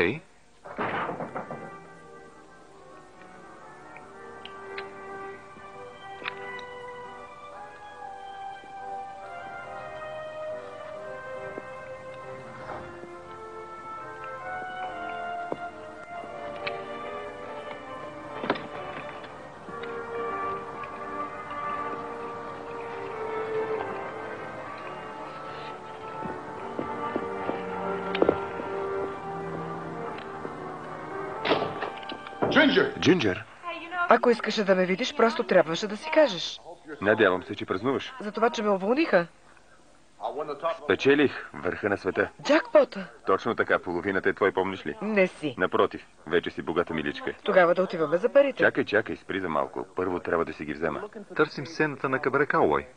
Джинджер, Ако искаше да ме видиш, просто трябваше да си кажеш. надявам се, че празнуваш. За това, че ме уволниха. Спечелих върха на света. Джакпота. Точно така, половината е твой, помниш ли? Не си. Напротив, вече си богата миличка. Тогава да отиваме за парите. Чакай, чакай, спри за малко. Първо трябва да си ги взема. Търсим сцената на кабаре Каубой.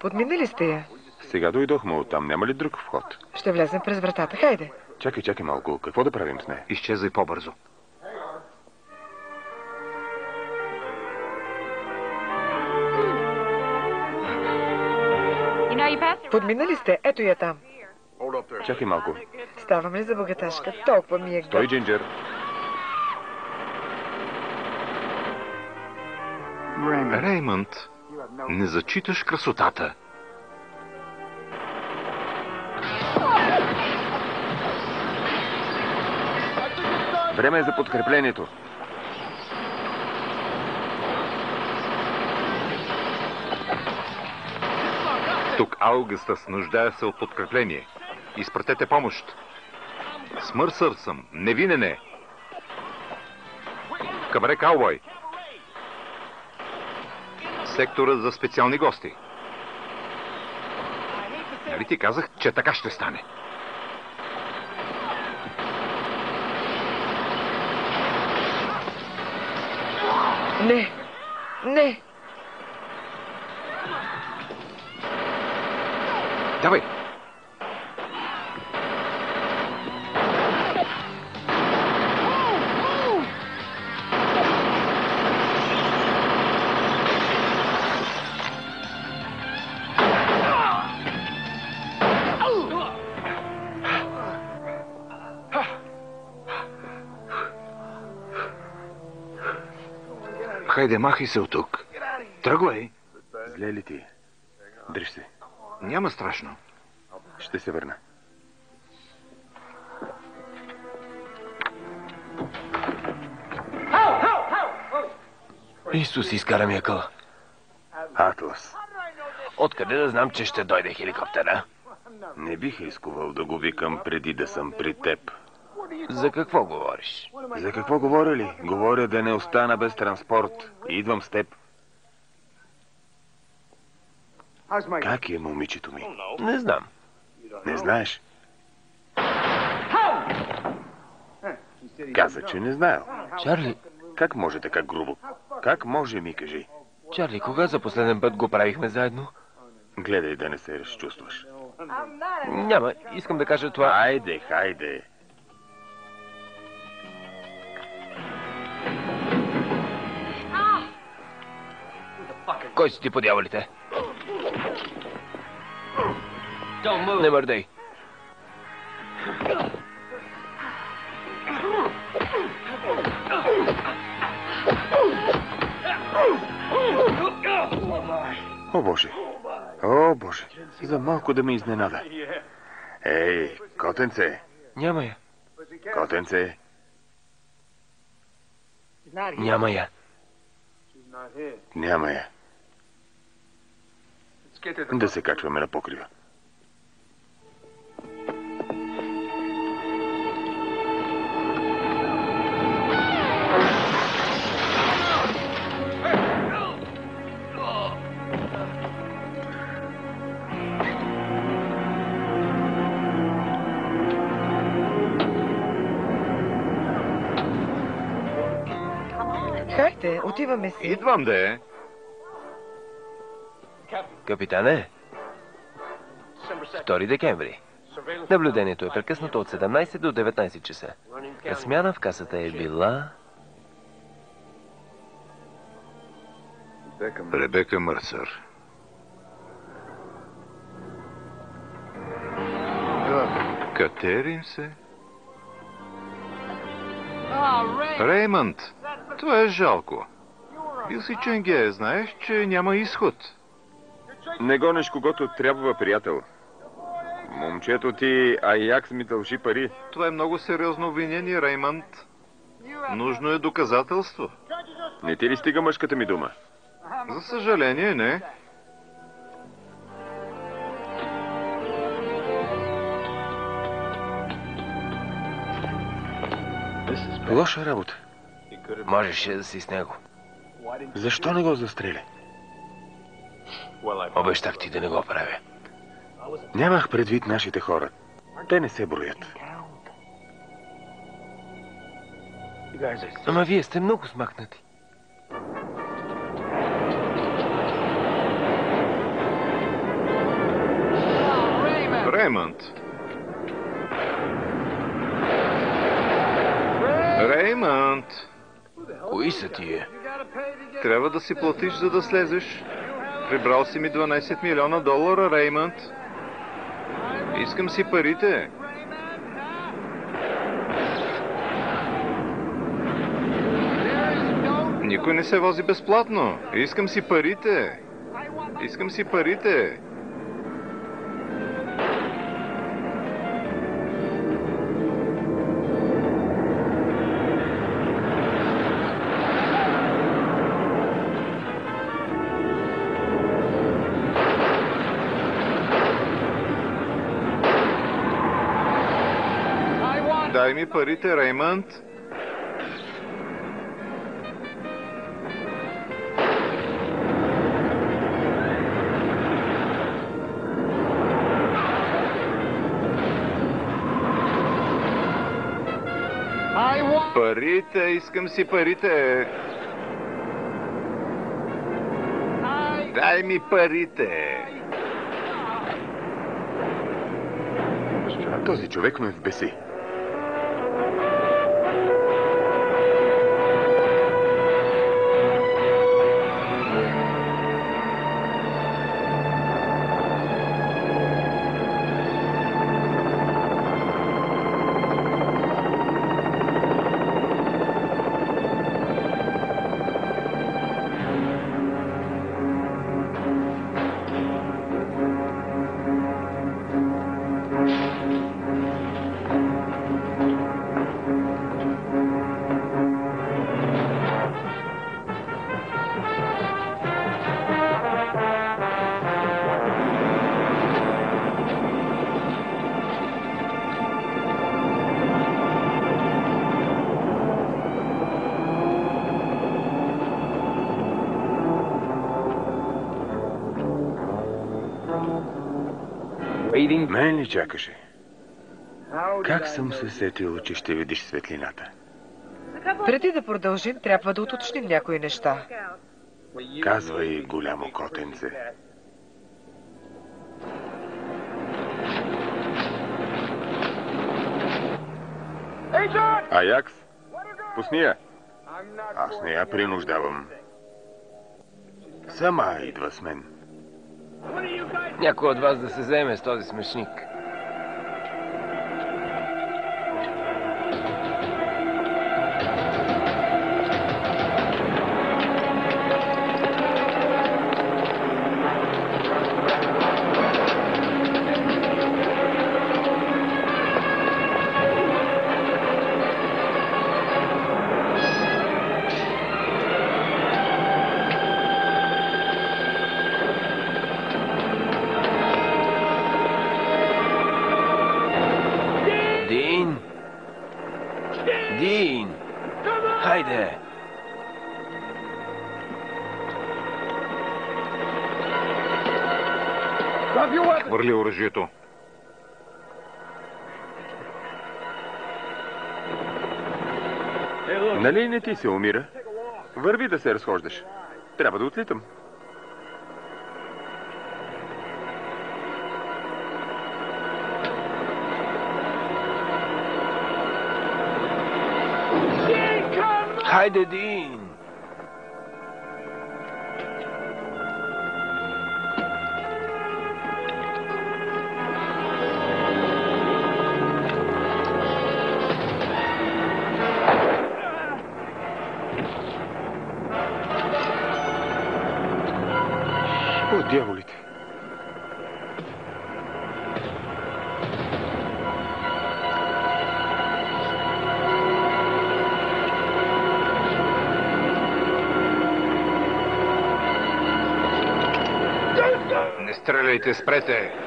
Подминали сте я. Сега дойдохме оттам. Няма ли друг вход? Ще влезем през вратата. Хайде. Чакай, чакай малко. Какво да правим с нея? Изчезвай по-бързо. Подминали сте. Ето я там. Чакай малко. Ставам ли за богаташка? Толкова ми е Той, гад. Джинджер. Реймънд, не зачиташ красотата. Време е за подкреплението. Тук Аугъстас нуждае се от подкрепление. Изпратете помощ. Смърсър съм. Невинен е. Кабаре Каубой. Сектора за специални гости. Нали ти казах, че така ще стане? Не. Не. Давай! Хайде, махай се от тук. Тръгвай. Зле ли ти? Дръж се. Няма страшно. Ще се върна. Исус, изкара ми акъла. Атлас. Откъде да знам, че ще дойде хеликоптера? Не бих искувал да го викам преди да съм при теб. За какво говориш? За какво говоря ли? Говоря да не остана без транспорт. Идвам с теб. Как е момичето ми? Не знам. Не знаеш? Каза, че не знаел. Чарли, Как може така грубо? Как може, ми кажи? Чарли, кога за последен път го правихме заедно? Гледай да не се разчувстваш. Няма, искам да кажа това. Хайде, хайде. Кой си ти по дяволите? Не мърдай. О, Боже! О, Боже! За малко да ме изненада. Ей, котенце! Няма я. Котенце! Няма я. Няма я. Да се качваме на покрива. Отиваме си. Идвам да е. Капитане, 2 декември. Наблюдението е прекъснато от 17 до 19 часа. А смяна в касата е била... Ребека Мърсър. Катерин се? Реймънд, това е жалко. Бил си ченге, знаеш, че няма изход. Не гониш когото трябва, приятел. Момчето ти Аякс ми дължи пари. Това е много сериозно обвинение, Реймънд. Нужно е доказателство. Не ти ли стига мъжката ми дума? За съжаление, не. Лоша работа. Можеше да си с него. Защо не го застреля? Обещах ти да не го правя. Нямах предвид нашите хора. Те не се броят. Ама вие сте много смахнати. Реймънд. Реймънд. Кои са тия? Трябва да си платиш, за да слезеш. Прибрал си ми 12 милиона долара, Реймънд. Искам си парите. Никой не се вози безплатно. Искам си парите. Искам си парите. Дай ми парите, Реймънд. Парите, искам си парите. Дай ми парите. Този човек ме вбеси. Мен ли чакаше? Как съм се сетил, че ще видиш светлината? Преди да продължим, трябва да уточним някои неща. Казвай, голямо котенце. Аякс, пусни я. Аз не я принуждавам. Сама идва с мен. Някой от вас да се заеме с този смешник. Не ти се умира? Върви да се разхождаш. Трябва да отлитам. Хайде, Дин! Стреляйте, спрете!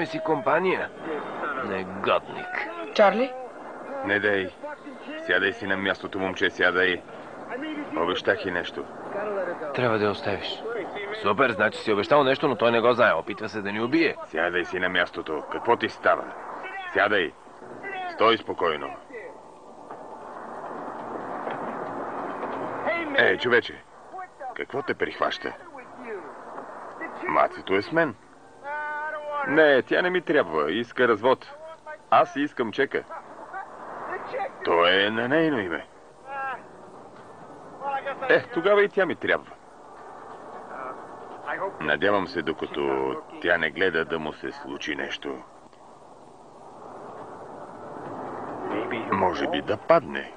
Имаме си компания. Негодник. Чарли? Не дей. Сядай си на мястото, момче, сядай. Обещах и нещо. Трябва да я оставиш. Супер, значи си обещал нещо, но той не го знае. Опитва се да ни убие. Сядай си на мястото. Какво ти става? Сядай. Стой спокойно. Ей, човече, какво те прихваща? Мацето е с мен. Не, тя не ми трябва. Иска развод. Аз искам чека. То е на нейно име. Е, тогава и тя ми трябва. Надявам се, докато тя не гледа да му се случи нещо. Може би да падне.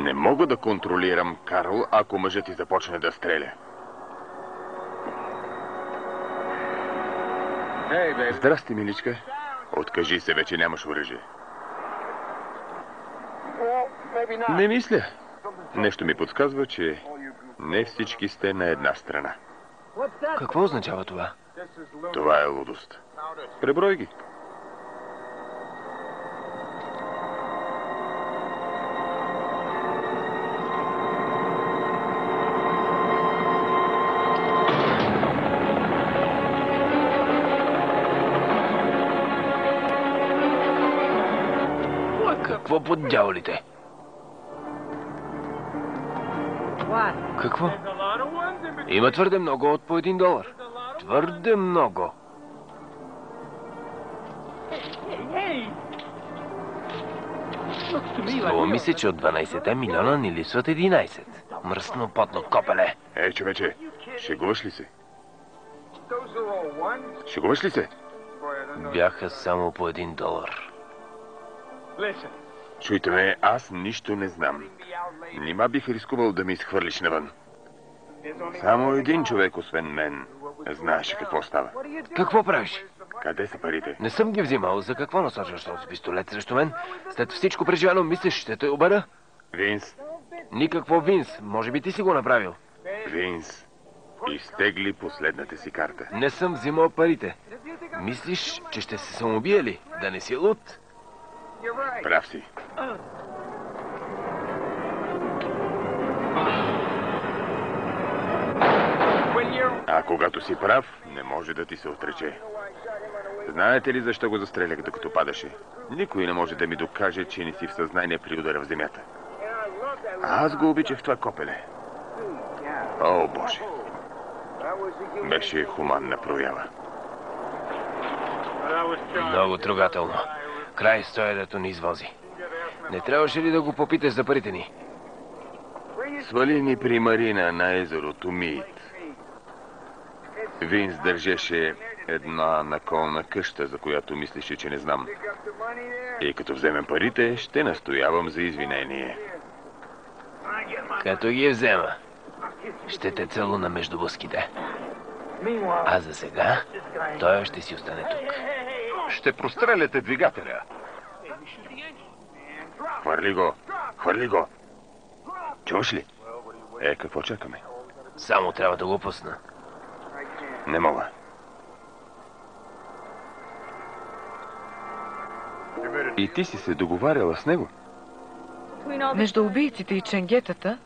Не мога да контролирам Карл, ако мъжът ти започне да стреля. Здрасти, миличка. Откажи се, вече нямаш оръжие. Не мисля. Нещо ми подсказва, че не всички сте на една страна. Какво означава това? Това е лудост. Преброй ги. Под дяволите? Какво? Има твърде много от по един долар. Твърде много. Струва ми се, че от 12 милиона ни липсват 11. Мръсно потно копеле. Ей, човече, шегуваш ли се? Шегуваш ли се? Бяха само по един долар. Чуйте ме, аз нищо не знам. Нима бих рискувал да ми изхвърлиш навън. Само един човек, освен мен, знаеше какво става. Какво правиш? Къде са парите? Не съм ги взимал. За какво насочваш този пистолет срещу мен? След всичко преживяно, мислиш, ще те обера? Винс, Никакво Винс. Може би ти си го направил. Винс, изтегли последната си карта. Не съм взимал парите. Мислиш, че ще се самоубие ли? Да не си луд? Прав си. А когато си прав, не може да ти се отрече. Знаете ли защо го застрелях докато падаше? Никой не може да ми докаже, че не си в съзнание при удара в земята. А аз го обичах това копеле. О, Боже! Беше хуманна проява. Много трогателно. Край стоя дето ни извози. Не трябваше ли да го попиташ за парите ни? Свали ни при Марина на езерото Миит. Винс държеше една наколна къща, за която мислеше, че не знам. И като вземем парите, ще настоявам за извинение. Като ги взема, ще те целуна между буските. А за сега, той ще си остане тук. Ще простреляте двигателя. Хвърли го! Хвърли го! Чуваш ли? Е, какво чакаме? Само трябва да го пусна. Не мога. И ти си се договаряла с него? Между убийците и ченгетата,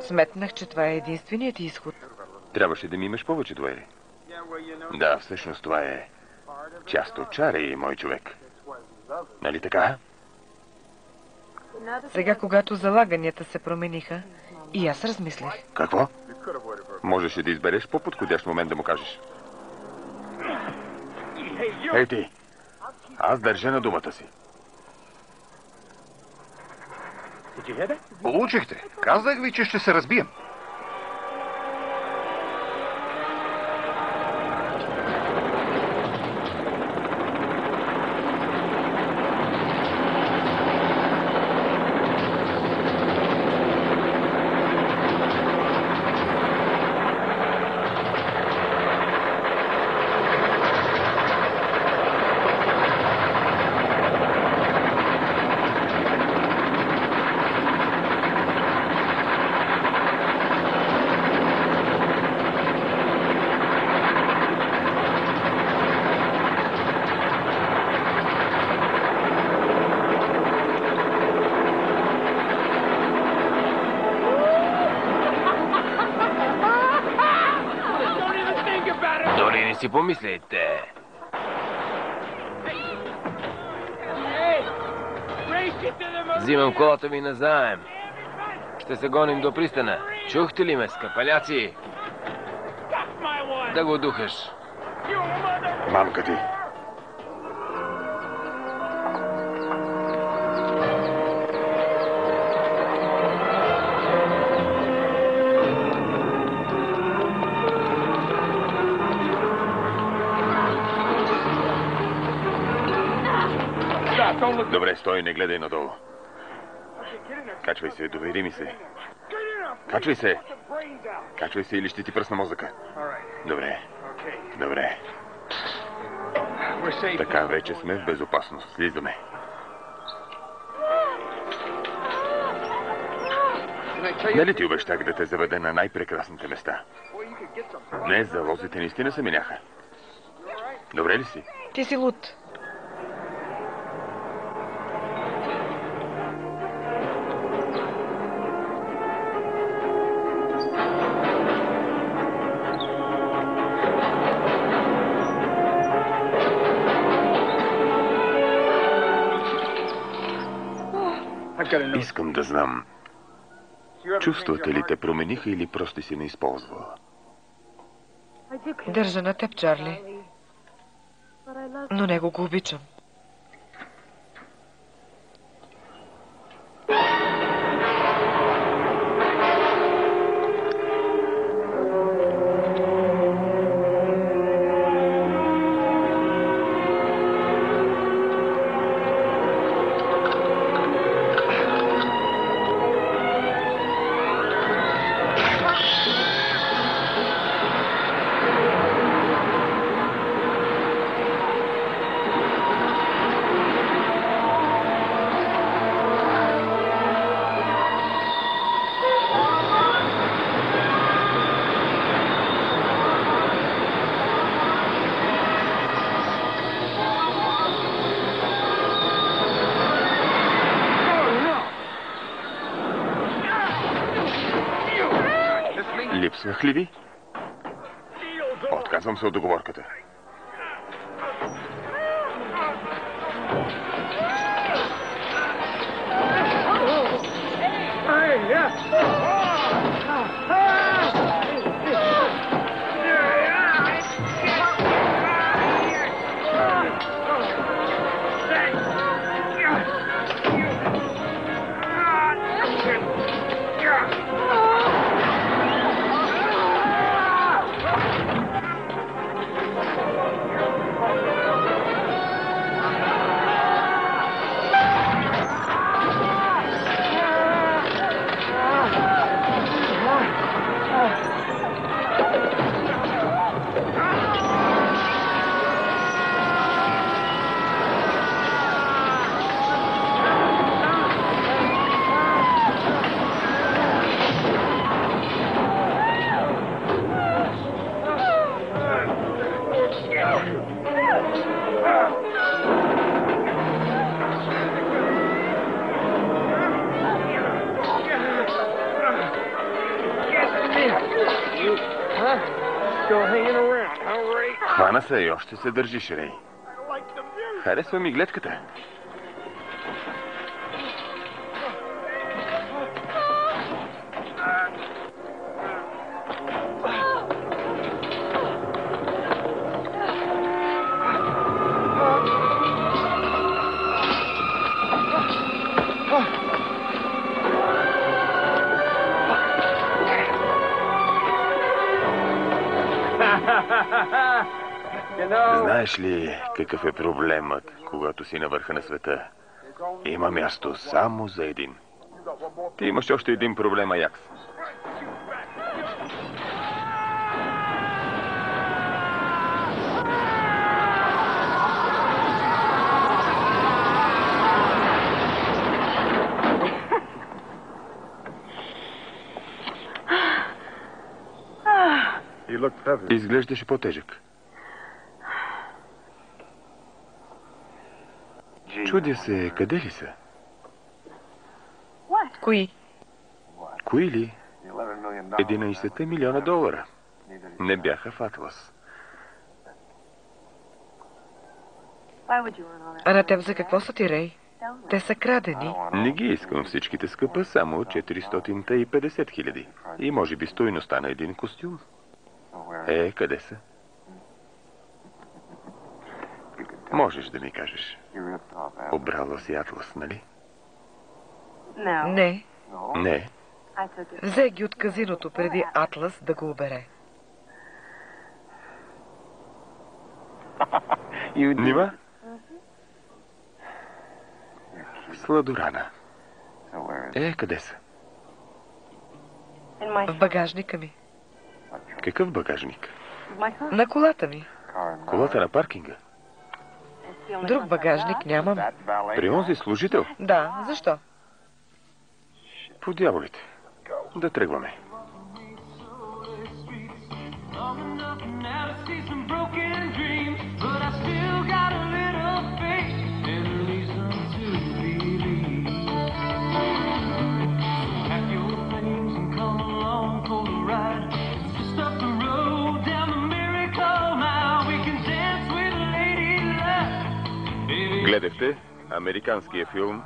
сметнах, че това е единственият изход. Трябваше да ми имаш повече двойли. Да, всъщност това е част от чара и мой човек. Нали така? Сега, когато залаганията се промениха, и аз размислих. Какво? Можеше да избереш по-подходящ момент да му кажеш. Ей ти! Аз държа на думата си. Получихте. Казах ви, че ще се разбием. Помислите. Взимам колата ми назаем. Ще се гоним до пристана. Чухте ли ме, скъпаляци? Да го духаш. Мамка ти. Добре, стой, не гледай надолу. Качвай се, довери ми се. Качвай се. Качвай се или ще ти пръсна мозъка. Добре, добре. Така вече сме в безопасност. Слизаме. Нали ти обещах да те заведа на най-прекрасните места? Днес залозите наистина се миняха. Добре ли си? Ти си луд. Искам да знам, чувствата ли те промениха или просто си не използвала? Държа на теб, Чарли. Но него го обичам. Липсвах ли ви? Хвана се и още се държиш, Рей. Харесва ми гледката. Знаеш ли какъв е проблемът, когато си на върха на света? Има място само за един. Ти имаш още един проблем, Аякс. Изглеждаше по-тежък. Чудя се, къде ли са? Кои? Кои ли? 11 милиона долара. Не бяха в Атлас. А на теб за какво са ти, Рей? Те са крадени. Не ги искам всичките скъпа, само 450 хиляди. И може би стойността на един костюм. Е, къде са? Можеш да ми кажеш. Обрала си Атлас, нали? Не. Не. Взе ги от казиното преди Атлас да го обере. Нима? Сладорана. Е, къде са? В багажника ми. Какъв багажник? На колата ми. Колата на паркинга. Друг багажник нямам. При онзи служител? Да, защо? По дяволите. Да тръгваме. Гледахте американския филм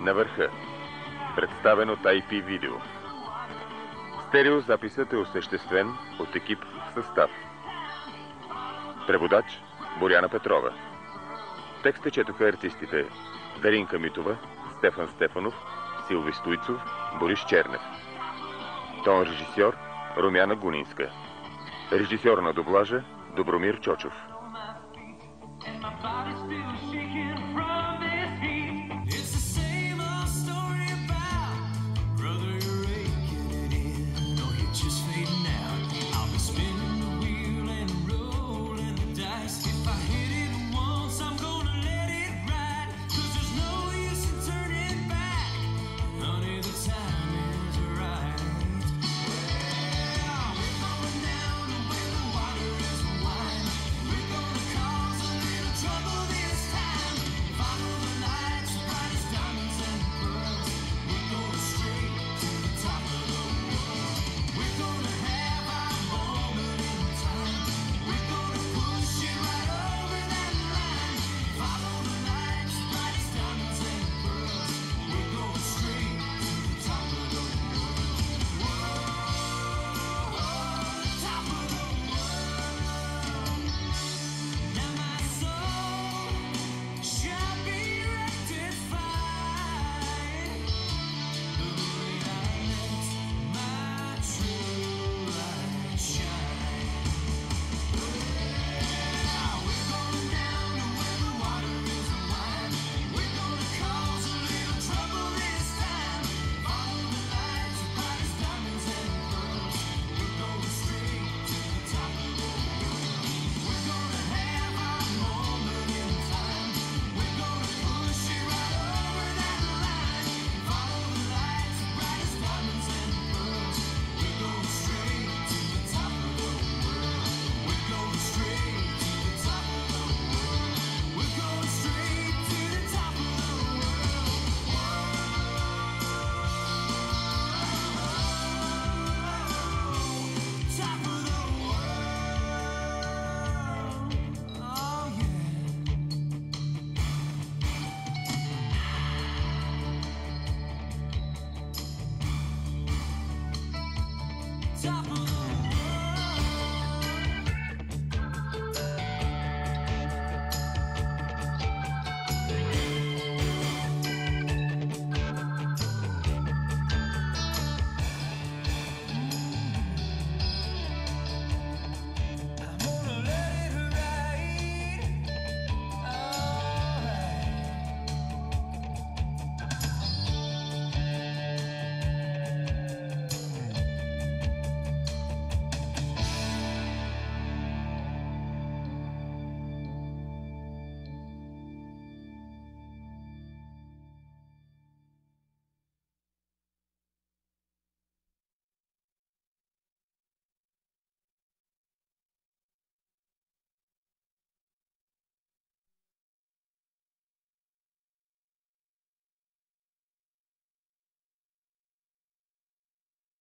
На върха, представен от IP Видео. Стереозаписът е осъществен от екип в състав. Преводач Боряна Петрова. Текста четоха артистите Даринка Митова, Стефан Стефанов, Силви Стойцов, Борис Чернев. Тон режисьор Румяна Гунинска. Режисьор на доблажа Добромир Чочов.